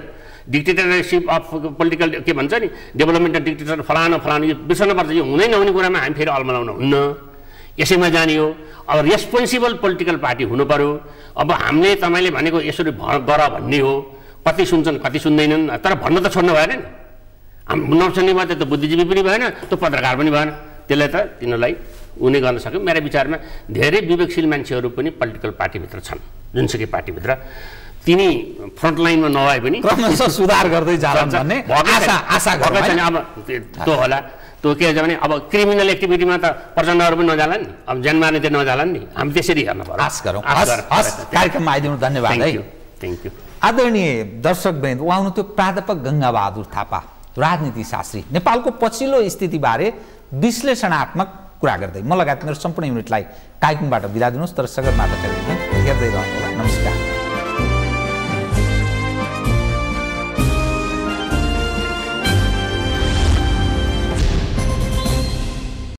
डिक्टेटरसिप अफ पोलिटिकल के भन्छ नि डेभलपमेन्ट डिक्टेटर फलानु फलानु यो बिर्सनुपर्छ यो हुँदै नहुने कुरामा हामी फेरि अल्मलाउनु हुन्न यसैमा जाने हो अब रेस्पोन्सिबल पोलिटिकल पार्टी हुनु पऱ्यो अब हामीले तपाईँले भनेको यसरी भ गर भन्ने हो कति सुन्छन् कति सुन्दैनन् तर भन्न त छोड्नु भएन नि हाम नसुन्ने भयो त बुद्धिजीवी पनि भएन त्यो पत्रकार पनि भएन त्यसले त तिनीहरूलाई उनी गर्न सक्यो मेरो विचारमा धेरै विवेकशील मान्छेहरू पनि पोलिटिकल पार्टीभित्र छन् जुनसुकै पार्टीभित्र तिनी फ्रन्टलाइनमा नभए पनि क्रमशः सुधार गर्दै जालान् भन्ने आशा। आशा छैन। अब त्यो त्यो होला। त्यो के छ भने अब क्रिमिनल एक्टिभिटीमा त प्रचण्डहरू पनि नजाला नि। अब ज्यानमार्ने त्यो नजाला नि। हामी त्यसरी हेर्नु पर्यो। आश गरौँ। कार्यक्रममा आइदिनु धन्यवाद है। यू थ्याङ्क यू आदरणीय दर्शकवृन्द उहाँ हुनुहुन्थ्यो प्राध्यापक गङ्गाबहादुर थापा राजनीति शास्त्री। नेपालको पछिल्लो स्थितिबारे विश्लेषणात्मक कुरा गर्दै म लगायत मेरो सम्पूर्ण युनिटलाई कायकुङबाट बिदा दिनुहोस्। तर सगरमाथा टेलिभिजन हेर्दै रहनुहोला। नमस्कार।